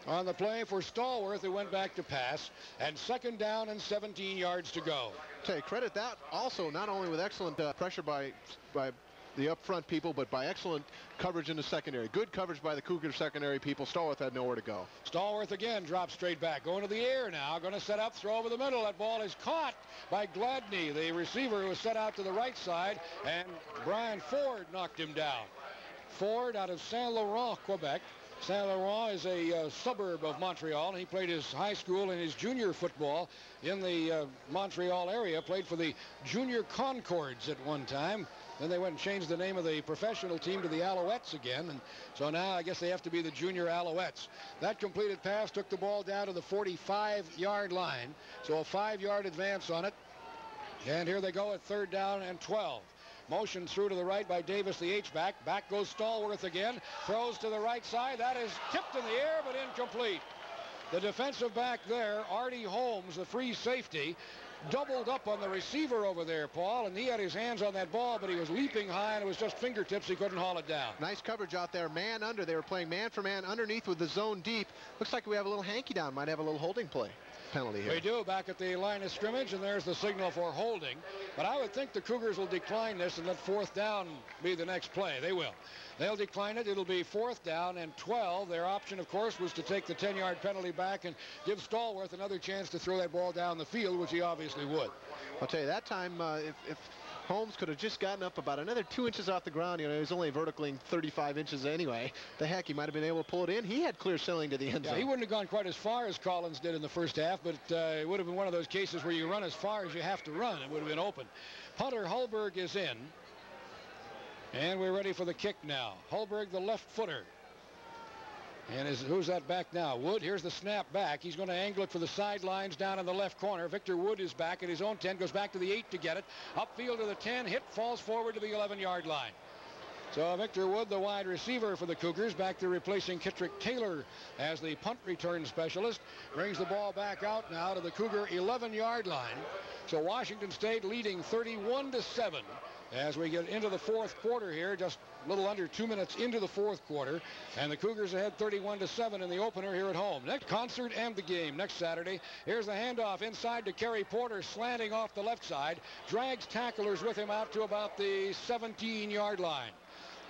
on the play for Stallworth, who went back to pass, and second down and 17 yards to go. Okay, credit that also not only with excellent uh, pressure by by the up front people, but by excellent coverage in the secondary. Good coverage by the Cougar secondary people. Stallworth had nowhere to go. Stallworth again drops straight back. Going to the air now. Going to set up, throw over the middle. That ball is caught by Gladney, the receiver who was set out to the right side, and Brian Ford knocked him down. Ford out of Saint Laurent, Quebec. Saint Laurent is a uh, suburb of Montreal. He played his high school and his junior football in the uh, Montreal area. Played for the Junior Concordes at one time. Then they went and changed the name of the professional team to the Alouettes again. And so now I guess they have to be the junior Alouettes. That completed pass took the ball down to the 45-yard line. So a five-yard advance on it. And here they go at third down and 12. Motion through to the right by Davis, the H-back. Back goes Stallworth again. Throws to the right side. That is tipped in the air, but incomplete. The defensive back there, Artie Holmes, the free safety, doubled up on the receiver over there, Paul, and he had his hands on that ball, but he was leaping high, and it was just fingertips. He couldn't haul it down. Nice coverage out there. Man under. They were playing man for man underneath with the zone deep. Looks like we have a little hanky down. Might have a little holding play penalty here. We do back at the line of scrimmage, and there's the signal for holding. But I would think the Cougars will decline this and let fourth down be the next play. They will. They'll decline it. It'll be fourth down and 12. Their option, of course, was to take the 10-yard penalty back and give Stallworth another chance to throw that ball down the field, which he obviously would. I'll tell you, that time, uh, if, if Holmes could have just gotten up about another two inches off the ground. You know, he was only vertically 35 inches anyway. The heck, he might have been able to pull it in. He had clear sailing to the end yeah, zone. He wouldn't have gone quite as far as Collins did in the first half, but uh, it would have been one of those cases where you run as far as you have to run. It would have been open. Hunter Hulberg is in. And we're ready for the kick now. Hulberg, the left footer. And is, who's that back now? Wood, here's the snap back. He's going to angle it for the sidelines down in the left corner. Victor Wood is back at his own 10, goes back to the 8 to get it. Upfield to the 10, hit, falls forward to the 11-yard line. So Victor Wood, the wide receiver for the Cougars, back to replacing Kitrick Taylor as the punt return specialist. Brings the ball back out now to the Cougar 11-yard line. So Washington State leading 31 to 7 as we get into the fourth quarter here, just a little under two minutes into the fourth quarter, and the Cougars ahead 31 to 7 in the opener here at home. Next concert and the game next Saturday. Here's the handoff inside to Kerry Porter, slanting off the left side, drags tacklers with him out to about the 17-yard line.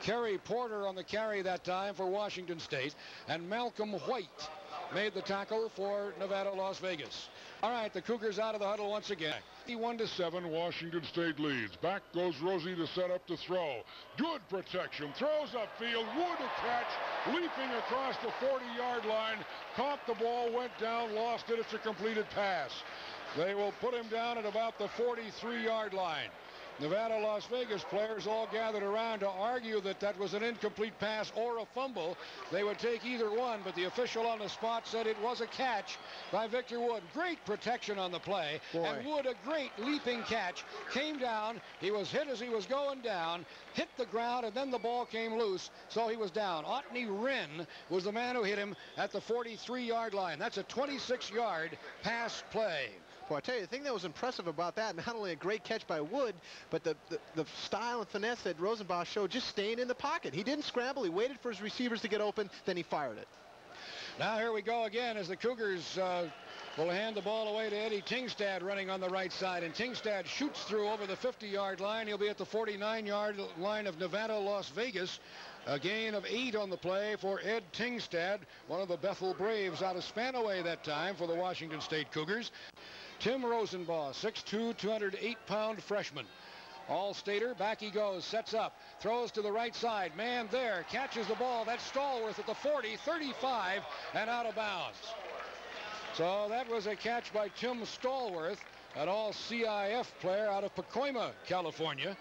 Kerry Porter on the carry that time for Washington State, and Malcolm White made the tackle for Nevada, Las Vegas. All right, the Cougars out of the huddle once again. 51 to 7, Washington State leads. Back goes Rosie to set up the throw. Good protection. Throws upfield. Wood a catch. Leaping across the 40-yard line. Caught the ball, went down, lost it. It's a completed pass. They will put him down at about the 43-yard line. Nevada Las Vegas players all gathered around to argue that that was an incomplete pass or a fumble. They would take either one, but the official on the spot said it was a catch by Victor Wood. Great protection on the play. Boy. And Wood, a great leaping catch, came down. He was hit as he was going down, hit the ground, and then the ball came loose, so he was down. Otney Wren was the man who hit him at the 43-yard line. That's a 26-yard pass play. Boy, I tell you, the thing that was impressive about that, not only a great catch by Wood, but the, the, the style and finesse that Rosenbach showed just staying in the pocket. He didn't scramble. He waited for his receivers to get open, then he fired it. Now here we go again as the Cougars uh, will hand the ball away to Eddie Tingstad running on the right side. And Tingstad shoots through over the 50-yard line. He'll be at the 49-yard line of Nevada, Las Vegas. A gain of eight on the play for Ed Tingstad, one of the Bethel Braves out of Spanaway that time for the Washington State Cougars. Timm Rosenbach, 6'2", 208-pound freshman. All-Stater, back he goes, sets up, throws to the right side, man there, catches the ball, that's Stallworth at the 40, 35, and out of bounds. So that was a catch by Tim Stallworth, an all-CIF player out of Pacoima, California,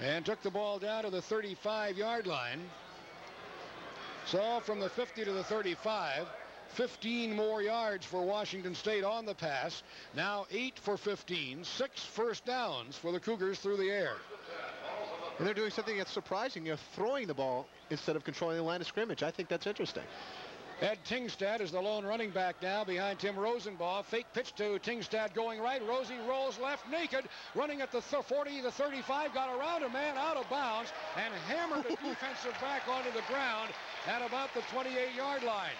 and took the ball down to the 35-yard line. So from the 50 to the 35, 15 more yards for Washington State on the pass. Now 8 for 15, six first downs for the Cougars through the air. And they're doing something that's surprising. They're throwing the ball instead of controlling the line of scrimmage. I think that's interesting. Ed Tingstad is the lone running back now behind Timm Rosenbach. Fake pitch to Tingstad going right. Rosie rolls left naked, running at the 40, the 35, got around a man out of bounds and hammered a defensive back onto the ground at about the 28-yard line.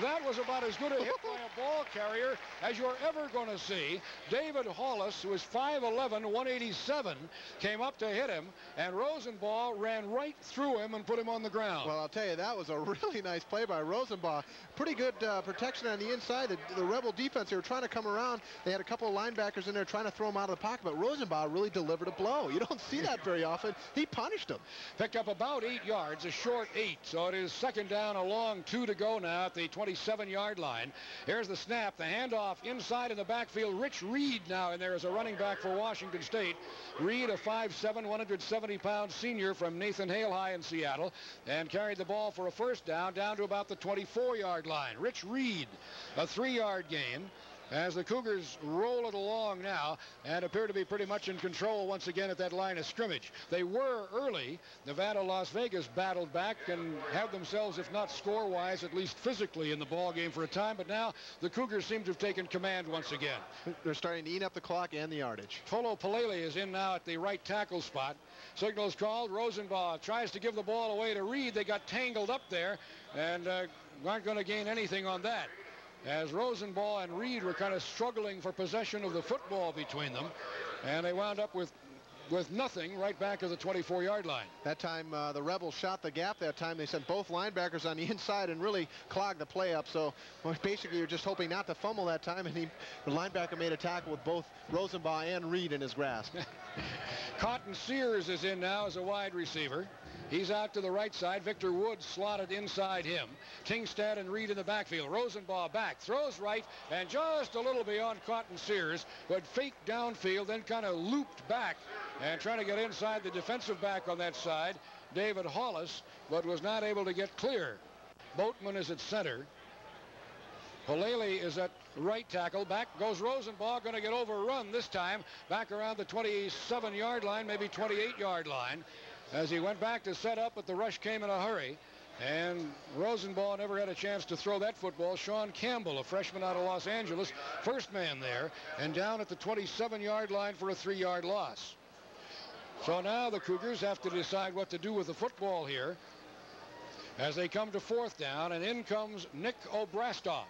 That was about as good a hit by a ball carrier as you're ever going to see. David Hollis, who is 5'11", 187, came up to hit him, and Rosenbach ran right through him and put him on the ground. Well, I'll tell you, that was a really nice play by Rosenbach. Pretty good uh, protection on the inside. The, the, Rebel defense, they were trying to come around. They had a couple of linebackers in there trying to throw him out of the pocket, but Rosenbach really delivered a blow. You don't see that very often. He punished him. Picked up about eight yards, a short eight. So it is second down, a long two to go now at the 27-yard line. Here's the snap, the handoff inside in the backfield. Rich Reed now in there as a running back for Washington State. Reed, a 5'7", 170-pound senior from Nathan Hale High in Seattle, and carried the ball for a first down down to about the 24-yard line. Rich Reed, a three-yard gain as the Cougars roll it along now and appear to be pretty much in control once again at that line of scrimmage. They were early. Nevada, Las Vegas battled back and have themselves, if not score-wise, at least physically in the ball game for a time. But now the Cougars seem to have taken command once again. They're starting to eat up the clock and the yardage. Tolo Palele is in now at the right tackle spot. Signals called. Rosenbach tries to give the ball away to Reed. They got tangled up there and uh, aren't going to gain anything on that as Rosenbach and Reed were kind of struggling for possession of the football between them. And they wound up with with nothing right back at the 24-yard line. That time uh, the Rebels shot the gap that time. They sent both linebackers on the inside and really clogged the play up. So basically you're just hoping not to fumble that time. And he, the linebacker made a tackle with both Rosenbach and Reed in his grasp. Cotton Sears is in now as a wide receiver. He's out to the right side. Victor Woods slotted inside him. Tingstad and Reed in the backfield. Rosenbach back, throws right, and just a little beyond Cotton Sears, but faked downfield, then kind of looped back and trying to get inside the defensive back on that side, David Hollis, but was not able to get clear. Boatman is at center. Palele is at right tackle. Back goes Rosenbach, going to get overrun this time. Back around the 27-yard line, maybe 28-yard line as he went back to set up, but the rush came in a hurry. And Rosenbach never had a chance to throw that football. Sean Campbell, a freshman out of Los Angeles, first man there, and down at the 27-yard line for a three-yard loss. So now the Cougars have to decide what to do with the football here as they come to fourth down, and in comes Nick Obrastoff.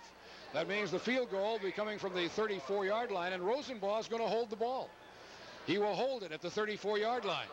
That means the field goal will be coming from the 34-yard line, and Rosenbach is going to hold the ball. He will hold it at the 34-yard line.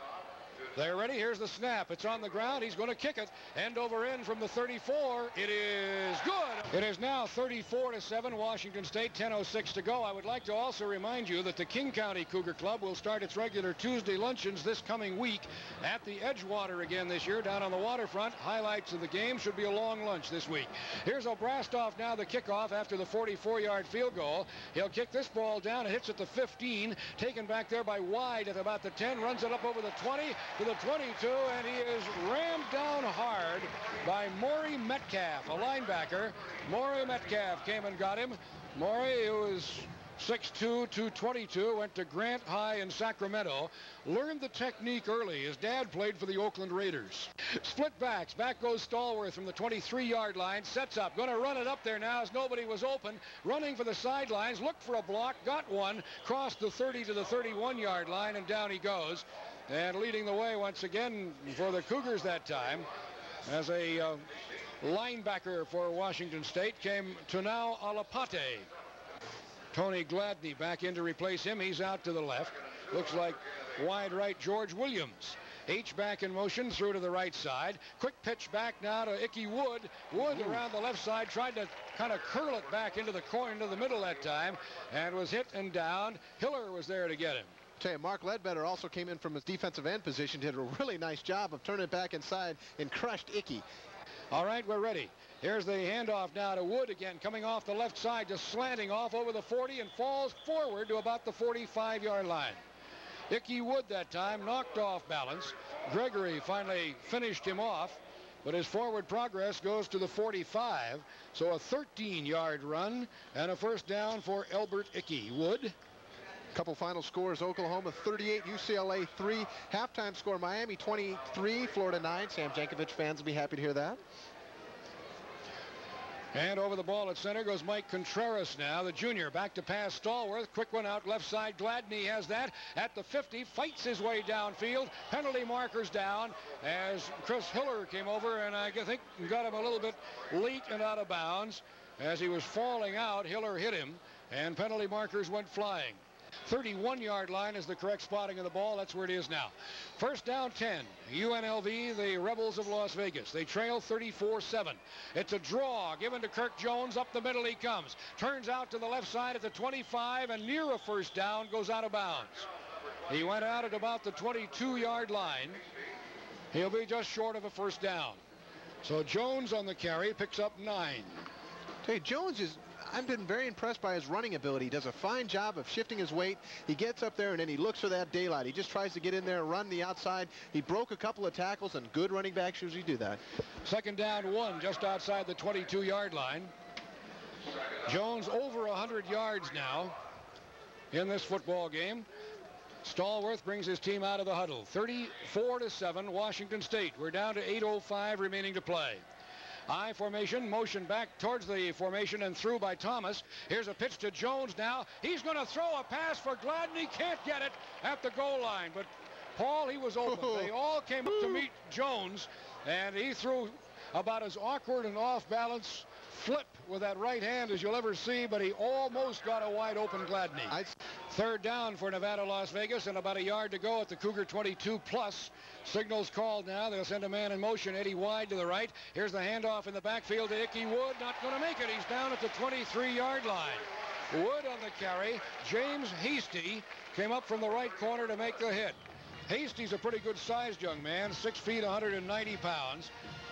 They're ready. Here's the snap. It's on the ground. He's going to kick it. End over end from the 34. It is good. It is now 34 to 7. Washington State. 10:06 to go. I would like to also remind you that the King County Cougar Club will start its regular Tuesday luncheons this coming week at the Edgewater again this year down on the waterfront. Highlights of the game should be a long lunch this week. Here's Obrastoff now the kickoff after the 44-yard field goal. He'll kick this ball down. It hits at the 15. Taken back there by Wide at about the 10. Runs it up over the 20 to the 22, and he is rammed down hard by Maury Metcalf, a linebacker. Maury Metcalf came and got him. Maury, who is 6'2", 222, went to Grant High in Sacramento. Learned the technique early. His dad played for the Oakland Raiders. Split backs. Back goes Stallworth from the 23-yard line. Sets up. Going to run it up there now as nobody was open. Running for the sidelines. Looked for a block. Got one. Crossed the 30 to the 31-yard line, and down he goes. And leading the way once again for the Cougars that time as a uh, linebacker for Washington State came Tuineau Alipate. Tony Gladney back in to replace him. He's out to the left. Looks like wide right George Williams. H back in motion through to the right side. Quick pitch back now to Ickey Wood. Wood around the left side tried to kind of curl it back into the corner, into the middle that time, and was hit and down. Hiller was there to get him. Tell you, Mark Ledbetter also came in from his defensive end position, did a really nice job of turning it back inside and crushed Ickey. All right, we're ready. Here's the handoff now to Wood again, coming off the left side, just slanting off over the 40 and falls forward to about the 45-yard line. Ickey Wood that time knocked off balance. Gregory finally finished him off, but his forward progress goes to the 45. So a 13-yard run and a first down for Elbert Ickey Wood. Couple final scores, Oklahoma 38, UCLA 3. Halftime score, Miami 23, Florida 9. Sam Jankovich fans will be happy to hear that. And over the ball at center goes Mike Contreras now, the junior. Back to pass Stallworth. Quick one out left side. Gladney has that at the 50. Fights his way downfield. Penalty markers down as Chris Hiller came over and I think got him a little bit late and out of bounds. As he was falling out, Hiller hit him and penalty markers went flying. 31-yard line is the correct spotting of the ball. That's where it is now. First down 10. UNLV, the Rebels of Las Vegas. They trail 34-7. It's a draw given to Kirk Jones. Up the middle he comes. Turns out to the left side at the 25 and near a first down goes out of bounds. He went out at about the 22-yard line. He'll be just short of a first down. So Jones on the carry picks up nine. Hey, Jones is I've been very impressed by his running ability. He does a fine job of shifting his weight. He gets up there and then he looks for that daylight. He just tries to get in there run the outside. He broke a couple of tackles and good running backs usually do that. Second down one just outside the 22-yard line. Jones over 100 yards now in this football game. Stallworth brings his team out of the huddle. 34 to 7 Washington State. We're down to 8.05 remaining to play. I formation, motion back towards the formation and through by Thomas. Here's a pitch to Jones now. He's going to throw a pass for Gladney. Can't get it at the goal line. But Paul, he was open. Oh. they all came up to meet Jones, and he threw about as awkward and off balance flip with that right hand as you'll ever see, but he almost got a wide open Gladney. Third down for Nevada, Las Vegas, and about a yard to go at the Cougar 22 plus. Signals called now. They'll send a man in motion. Eddie wide to the right. Here's the handoff in the backfield to Ickey Wood. Not going to make it. He's down at the 23-yard line. Wood on the carry. James Hasty came up from the right corner to make the hit. Hasty's a pretty good sized young man, 6 feet, 190 pounds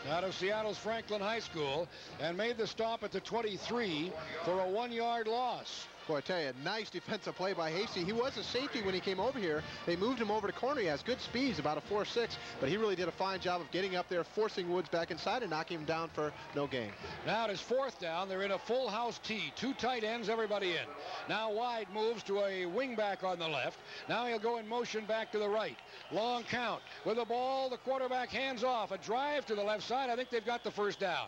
out of Seattle's Franklin High School and made the stop at the 23 for a one-yard loss. Boy, I tell you, nice defensive play by Hasty. He was a safety when he came over here. They moved him over to corner. He has good speeds, about a 4-6, but he really did a fine job of getting up there, forcing Woods back inside and knocking him down for no gain. Now it is fourth down. They're in a full house tee. Two tight ends, everybody in. Now wide moves to a wingback on the left. Now he'll go in motion back to the right. Long count. With the ball, the quarterback hands off. A drive to the left side. I think they've got the first down.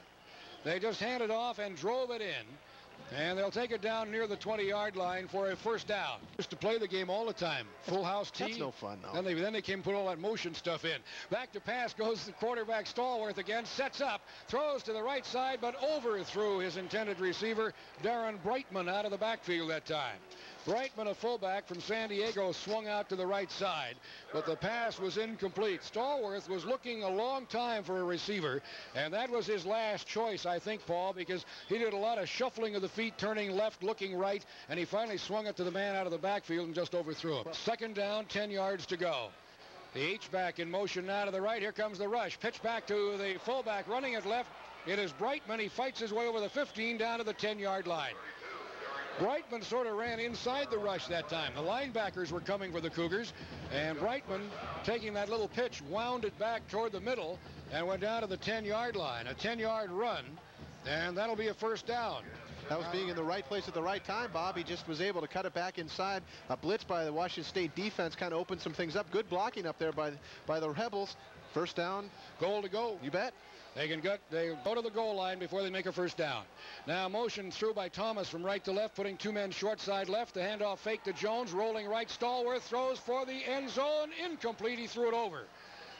They just handed off and drove it in. And they'll take it down near the 20-yard line for a first down. Just to play the game all the time. Full house tee. That's no fun, though. Then they, then they came put all that motion stuff in. Back to pass goes the quarterback Stallworth again. Sets up. Throws to the right side, but overthrew his intended receiver, Darren Brightman, out of the backfield that time. Brightman, a fullback from San Diego, swung out to the right side, but the pass was incomplete. Stallworth was looking a long time for a receiver, and that was his last choice, I think, Paul, because he did a lot of shuffling of the feet, turning left, looking right, and he finally swung it to the man out of the backfield and just overthrew him. Second down, 10 yards to go. The H-back in motion now to the right. Here comes the rush. Pitch back to the fullback running it left. It is Brightman. He fights his way over the 15 down to the 10-yard line. Brightman sort of ran inside the rush that time. The linebackers were coming for the Cougars, and Brightman, taking that little pitch, wound it back toward the middle and went down to the 10-yard line. A 10-yard run, and that'll be a first down. That was being in the right place at the right time, Bob. He just was able to cut it back inside. A blitz by the Washington State defense kind of opened some things up. Good blocking up there by, by the Rebels. First down. Goal to go. You bet. They can get they go to the goal line before they make a first down. Now motion through by Thomas from right to left, putting two men short side left. The handoff fake to Jones, rolling right. Stallworth throws for the end zone, incomplete. He threw it over.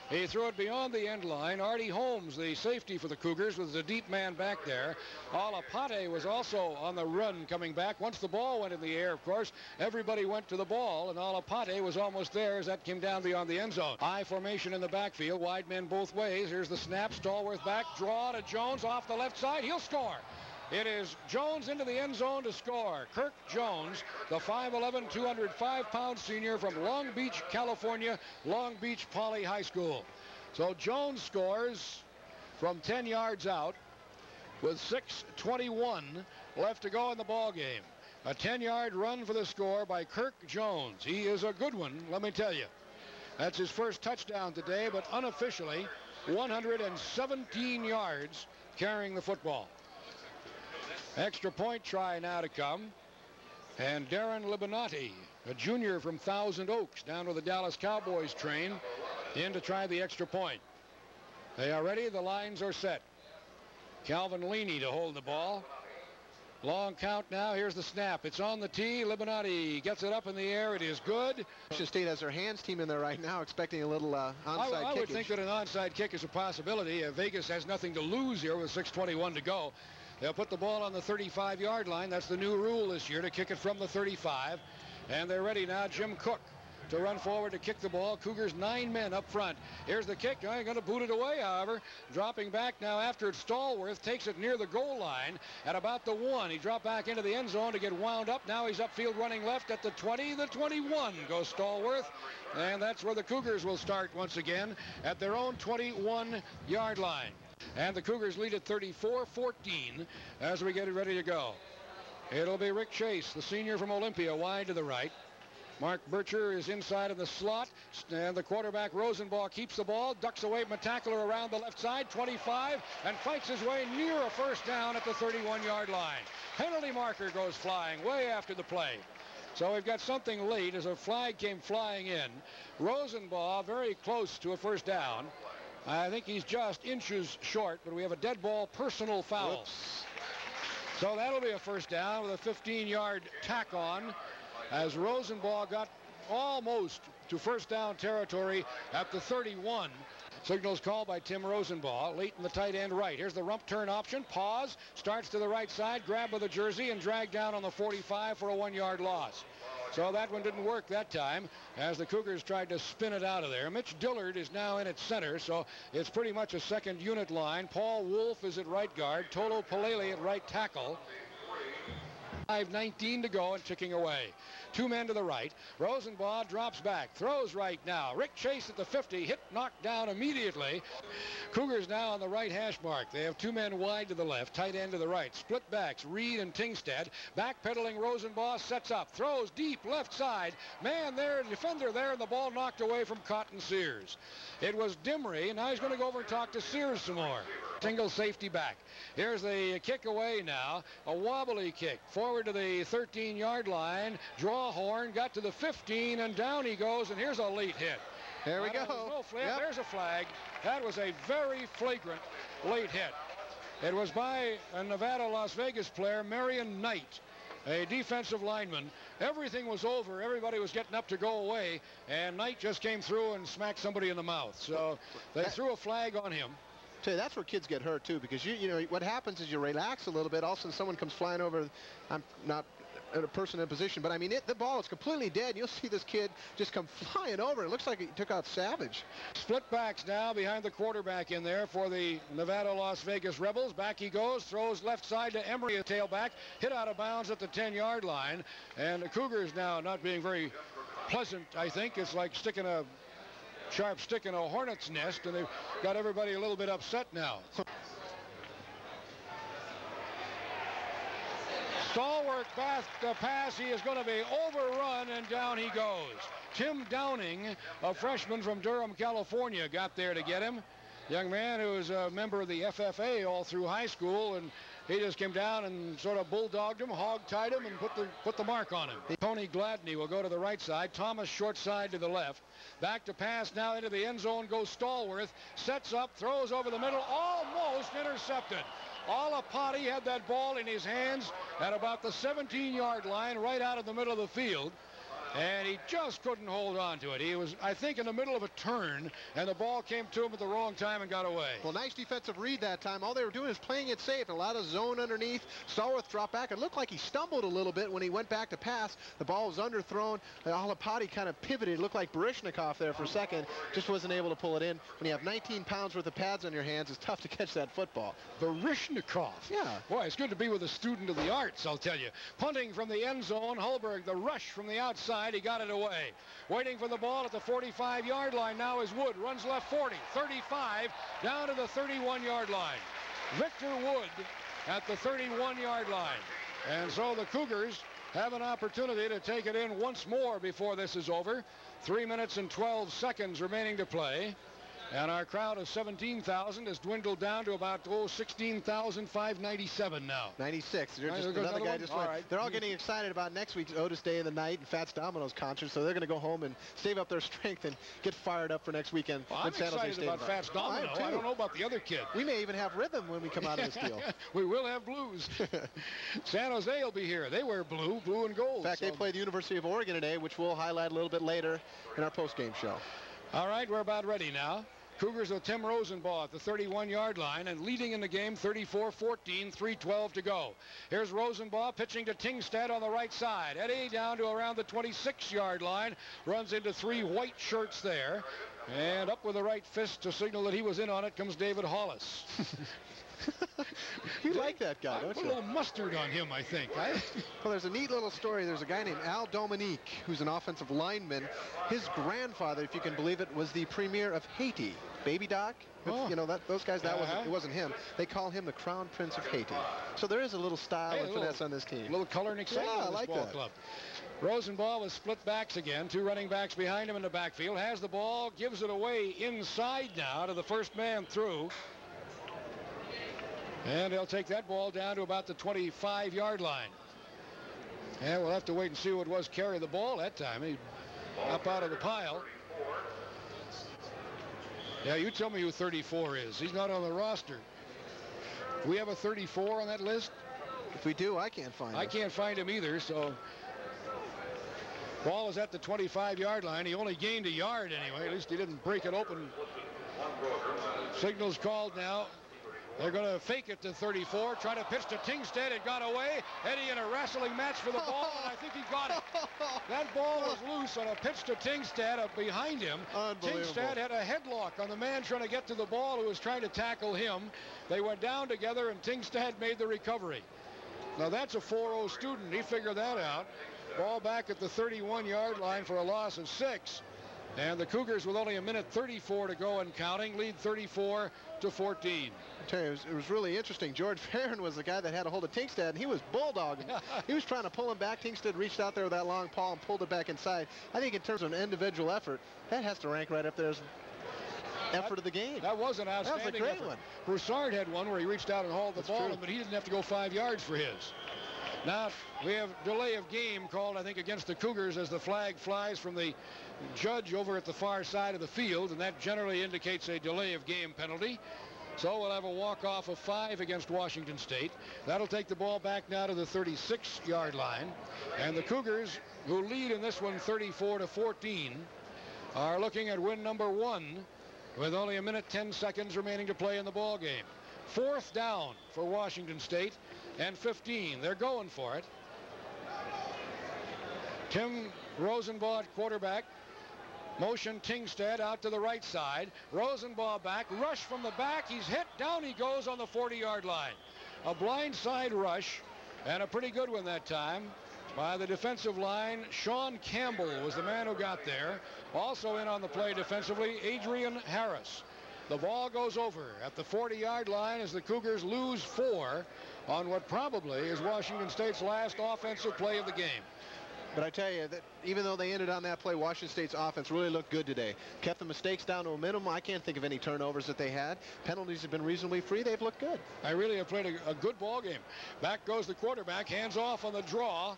He threw it beyond the end line. Artie Holmes, the safety for the Cougars, was the deep man back there. Alipate was also on the run coming back. Once the ball went in the air, of course, everybody went to the ball, and Alipate was almost there as that came down beyond the end zone. I formation in the backfield, wide men both ways. Here's the snap, Stallworth back, draw to Jones off the left side. He'll score. It is Jones into the end zone to score. Kirk Jones, the 5'11", 205-pound senior from Long Beach, California, Long Beach Poly High School. So Jones scores from 10 yards out with 6.21 left to go in the ball game. A 10-yard run for the score by Kirk Jones. He is a good one, let me tell you. That's his first touchdown today, but unofficially 117 yards carrying the football. Extra point try now to come. And Darren Libonati, a junior from Thousand Oaks, down to the Dallas Cowboys train, in to try the extra point. They are ready. The lines are set. Calvin Leaney to hold the ball. Long count now. Here's the snap. It's on the tee. Libonati gets it up in the air. It is good. Washington State has their hands team in there right now, expecting a little uh, onside I, I would think that an onside kick is a possibility. Uh, Vegas has nothing to lose here with 6.21 to go. They'll put the ball on the 35-yard line. That's the new rule this year to kick it from the 35. And they're ready now. Jim Cook to run forward to kick the ball. Cougars nine men up front. Here's the kick. I'm going to boot it away, however. Dropping back now after it. Stallworth takes it near the goal line at about the one. He dropped back into the end zone to get wound up. Now he's upfield running left at the 20. The 21 goes Stallworth. And that's where the Cougars will start once again at their own 21-yard line. And the Cougars lead at 34-14 as we get it ready to go. It'll be Rick Chase, the senior from Olympia, wide to the right. Mark Bircher is inside in the slot, and the quarterback Rosenbach keeps the ball, ducks away from a tackler around the left side, 25, and fights his way near a first down at the 31-yard line. Penalty marker goes flying way after the play. So we've got something late as a flag came flying in. Rosenbach very close to a first down. I think he's just inches short, but we have a dead ball personal foul. Oops. So that'll be a first down with a 15-yard tack on as Rosenbach got almost to first down territory at the 31. Signals called by Tim Rosenbach, late in the tight end right. Here's the rump turn option. Pause, starts to the right side, grab with the jersey, and drag down on the 45 for a one-yard loss. So that one didn't work that time as the Cougars tried to spin it out of there. Mitch Dillard is now in at center, so it's pretty much a second unit line. Paul Wolf is at right guard. Tolo Palele at right tackle. 5.19 to go and ticking away. Two men to the right. Rosenbach drops back. Throws right now. Rick Chase at the 50. Hit knocked down immediately. Cougars now on the right hash mark. They have two men wide to the left. Tight end to the right. Split backs. Reed and Tingstead. Backpedaling Rosenbach sets up. Throws deep left side. Man there. Defender there. And the ball knocked away from Cotton Sears. It was Dimry. And now he's going to go over and talk to Sears some more. Single safety back. Here's the kick away now. A wobbly kick. Forward to the 13-yard line. Draw horn. Got to the 15, and down he goes, and here's a late hit. There we go. No flag. Yep. There's a flag. That was a very flagrant late hit. It was by a Nevada Las Vegas player, Marion Knight, a defensive lineman. Everything was over. Everybody was getting up to go away, and Knight just came through and smacked somebody in the mouth. So they threw a flag on him. Tell you, that's where kids get hurt too, because you you know what happens is you relax a little bit. All of a sudden, someone comes flying over. I'm not a person in position, but I mean, it, the ball is completely dead. You'll see this kid just come flying over. It looks like he took out Savage. Split backs now behind the quarterback in there for the Nevada Las Vegas Rebels. Back he goes, throws left side to Emery, a tailback, hit out of bounds at the 10-yard line. And the Cougars now not being very pleasant, I think. It's like sticking a sharp stick in a hornet's nest, and they've got everybody a little bit upset now. Stallworth back the pass. He is going to be overrun, and down he goes. Tim Downing, a freshman from Durham, California, got there to get him. Young man who was a member of the FFA all through high school and He just came down and sort of bulldogged him, hog-tied him, and put the put the mark on him. Tony Gladney will go to the right side. Thomas short side to the left. Back to pass now into the end zone goes Stallworth. Sets up, throws over the middle, almost intercepted. Alipate had that ball in his hands at about the 17-yard line right out of the middle of the field and he just couldn't hold on to it. He was, I think, in the middle of a turn, and the ball came to him at the wrong time and got away. Well, nice defensive read that time. All they were doing is playing it safe. A lot of zone underneath. Stallworth dropped back. It looked like he stumbled a little bit when he went back to pass. The ball was underthrown. Alipate kind of pivoted. It looked like Baryshnikov there for a second. Just wasn't able to pull it in. When you have 19 pounds worth of pads on your hands, it's tough to catch that football. Baryshnikov. Yeah. Boy, it's good to be with a student of the arts, I'll tell you. Punting from the end zone. Holberg, the rush from the outside inside. He got it away. Waiting for the ball at the 45-yard line now is Wood. Runs left 40, 35, down to the 31-yard line. Victor Wood at the 31-yard line. And so the Cougars have an opportunity to take it in once more before this is over. Three minutes and 12 seconds remaining to play. And our crowd of 17,000 has dwindled down to about, oh, 16,597 now. 96. They're just, another guy just went. Right. They're all getting excited about next week's Otis Day in the Night and Fats Domino's concert, so they're going to go home and save up their strength and get fired up for next weekend. Well, I'm excited about Fats Domino. I, I, don't know about the other kid. We may even have rhythm when we come out of this deal. we will have blues. San Jose will be here. They wear blue, blue and gold. In fact, so. they play the University of Oregon today, which we'll highlight a little bit later in our post-game show. All right, we're about ready now. Cougars with Tim Rosenbach at the 31-yard line and leading in the game 34-14, 3-12 to go. Here's Rosenbach pitching to Tingstad on the right side. Eddie down to around the 26-yard line, runs into three white shirts there. And up with the right fist to signal that he was in on it comes David Hollis. you like that guy, don't you? a little mustard on him, I think. well, there's a neat little story. There's a guy named Al Dominique, who's an offensive lineman. His grandfather, if you can believe it, was the premier of Haiti. Baby Doc, oh. you know that those guys. That uh -huh. wasn't it wasn't him. They call him the Crown Prince of Haiti. So there is a little style hey, and finesse on this team. A little color and excitement yeah, I like ball that. club. Rosenbach with split backs again. Two running backs behind him in the backfield. Has the ball, gives it away inside now to the first man through. And they'll take that ball down to about the 25-yard line. And we'll have to wait and see what was carry the ball that time. He up out of the pile. Yeah, you tell me who 34 is. He's not on the roster. Do we have a 34 on that list? If we do, I can't find him. I can't find him either, so ball is at the 25-yard line. He only gained a yard anyway. At least he didn't break it open. Signals called now. They're going to fake it to 34, try to pitch to Tingstead. It got away. Eddie in a wrestling match for the ball, and I think he got it. That ball was loose on a pitch to Tingstead up behind him. Tingstead had a headlock on the man trying to get to the ball who was trying to tackle him. They went down together, and Tingstead made the recovery. Now, that's a 4-0 student. He figured that out. Ball back at the 31-yard line for a loss of six. And the Cougars, with only a minute 34 to go and counting, lead 34 to 14 tell you, it was, it was, really interesting. George Farron was the guy that had a hold of Tingstad, and he was bulldogging. he was trying to pull him back. Tingstad reached out there with that long paw and pulled it back inside. I think in terms of an individual effort, that has to rank right up there as effort that, of the game. That was an outstanding That was a great effort. one. Broussard had one where he reached out and hauled the That's ball true. but he didn't have to go five yards for his. Now, we have delay of game called, I think, against the Cougars as the flag flies from the judge over at the far side of the field, and that generally indicates a delay of game penalty. So we'll have a walk-off of five against Washington State. That'll take the ball back now to the 36-yard line. And the Cougars, who lead in this one 34 to 14, are looking at win number one with only a minute 10 seconds remaining to play in the ball game. Fourth down for Washington State and 15. They're going for it. Tim Rosenbach quarterback Motion Tingstad out to the right side. Rosenbach back. Rush from the back. He's hit. Down he goes on the 40-yard line. A blindside rush, and a pretty good one that time by the defensive line. Sean Campbell was the man who got there. Also in on the play defensively, Adrian Harris. The ball goes over at the 40-yard line as the Cougars lose four on what probably is Washington State's last offensive play of the game. But I tell you, that even though they ended on that play, Washington State's offense really looked good today. Kept the mistakes down to a minimum. I can't think of any turnovers that they had. Penalties have been reasonably free. They've looked good. I really have played a, a good ball game. Back goes the quarterback, hands off on the draw.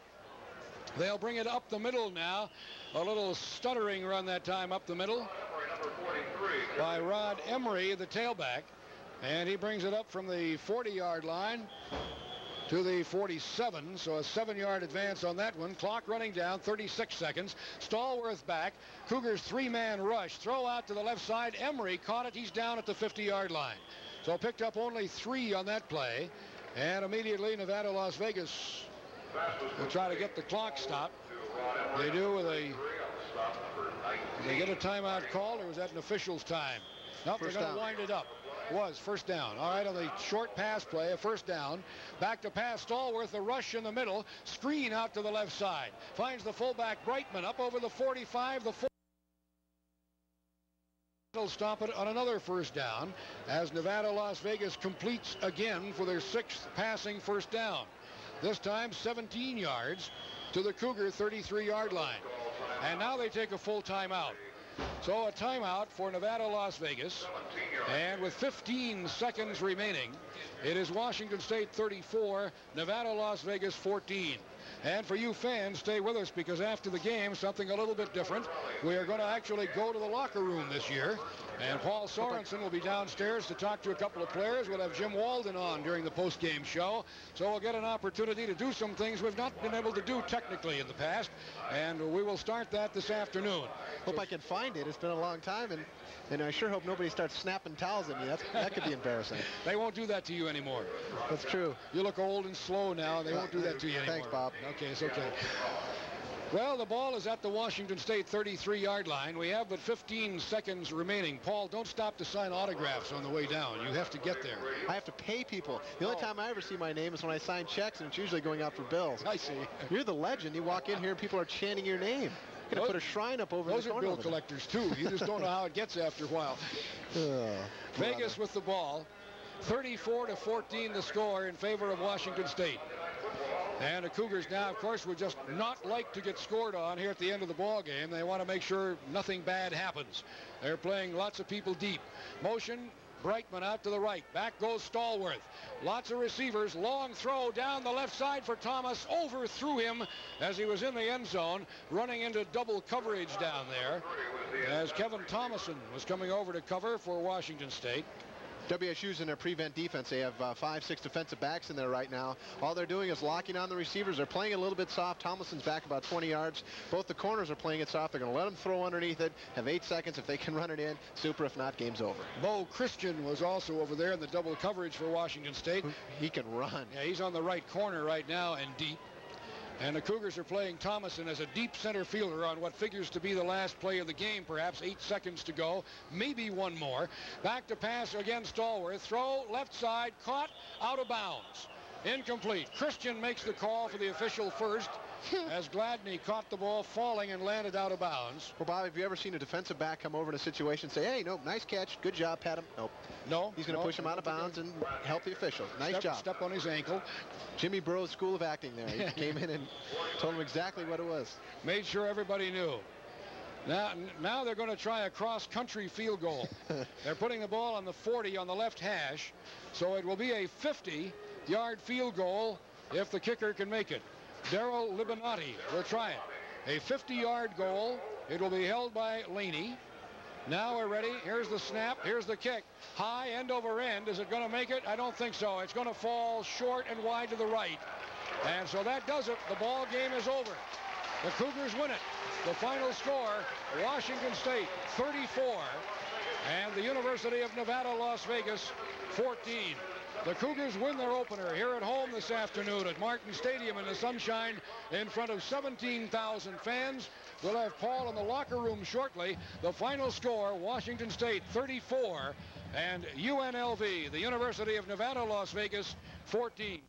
They'll bring it up the middle now. A little stuttering run that time up the middle by Rod Emery, the tailback. And he brings it up from the 40-yard line to the 47. So a seven-yard advance on that one. Clock running down, 36 seconds. Stallworth back. Cougars three-man rush. Throw out to the left side. Emery caught it. He's down at the 50-yard line. So picked up only three on that play. And immediately Nevada, Las Vegas will try to get the clock stopped. They do with a... They get a timeout call, or was that an official's time? Nope, they they're going to wind it up was first down. All right, on the short pass play, a first down. Back to pass Stallworth, the rush in the middle. Screen out to the left side. Finds the fullback Brightman up over the 45. The will stop it on another first down as Nevada Las Vegas completes again for their sixth passing first down. This time 17 yards to the Cougar 33 yard line. And now they take a full timeout. So a timeout for Nevada, Las Vegas. And with 15 seconds remaining, it is Washington State 34, Nevada, Las Vegas 14. And for you fans, stay with us because after the game, something a little bit different. We are going to actually go to the locker room this year. And Paul Sorensen will be downstairs to talk to a couple of players. We'll have Jim Walden on during the post-game show. So we'll get an opportunity to do some things we've not been able to do technically in the past. And we will start that this afternoon. Hope so, I can find it. It's been a long time. And and I sure hope nobody starts snapping towels at me. That's, that could be embarrassing. they won't do that to you anymore. That's true. You look old and slow now. They won't do that to you anymore. Thanks, Bob. Okay, it's okay. Well, the ball is at the Washington State 33-yard line. We have but 15 seconds remaining. Paul, don't stop to sign autographs on the way down. You have to get there. I have to pay people. The only oh. time I ever see my name is when I sign checks, and it's usually going out for bills. I see. You're the legend. You walk in here, and people are chanting your name going to put a shrine up over those the are bill collectors too. You just don't know how it gets after a while. Vegas with the ball. 34 to 14 the score in favor of Washington State. And the Cougars now, of course, would just not like to get scored on here at the end of the ball game. They want to make sure nothing bad happens. They're playing lots of people deep. Motion Brightman out to the right. Back goes Stallworth. Lots of receivers. Long throw down the left side for Thomas. Overthrew him as he was in the end zone, running into double coverage down there as Kevin Thomason was coming over to cover for Washington State. WSU's in their prevent defense. They have uh, five, six defensive backs in there right now. All they're doing is locking on the receivers. They're playing a little bit soft. Thomason's back about 20 yards. Both the corners are playing it soft. They're going to let him throw underneath it. Have eight seconds. If they can run it in, super. If not, game's over. Bo Christian was also over there in the double coverage for Washington State. He can run. Yeah, he's on the right corner right now and deep. And the Cougars are playing Thomason as a deep center fielder on what figures to be the last play of the game, perhaps eight seconds to go, maybe one more. Back to pass again, Stallworth. Throw left side, caught out of bounds. Incomplete. Christian makes the call for the official first. As Gladney caught the ball falling and landed out of bounds. Well, Bob, have you ever seen a defensive back come over in a situation and say, hey, nope, nice catch, good job, pat him? Nope. No. He's going to no, push him out of bounds and help the official. Nice step, job. Step on his ankle. Jimmy Burrow's School of Acting there. He came in and told him exactly what it was. Made sure everybody knew. Now, now they're going to try a cross-country field goal. they're putting the ball on the 40 on the left hash, so it will be a 50-yard field goal if the kicker can make it. Daryl Libinati will try it. A 50-yard goal. It will be held by Laney. Now we're ready. Here's the snap. Here's the kick. High end over end. Is it going to make it? I don't think so. It's going to fall short and wide to the right. And so that does it. The ball game is over. The Cougars win it. The final score, Washington State 34 and the University of Nevada, Las Vegas 14. The Cougars win their opener here at home this afternoon at Martin Stadium in the sunshine in front of 17,000 fans. We'll have Paul in the locker room shortly. The final score, Washington State 34 and UNLV, the University of Nevada, Las Vegas, 14.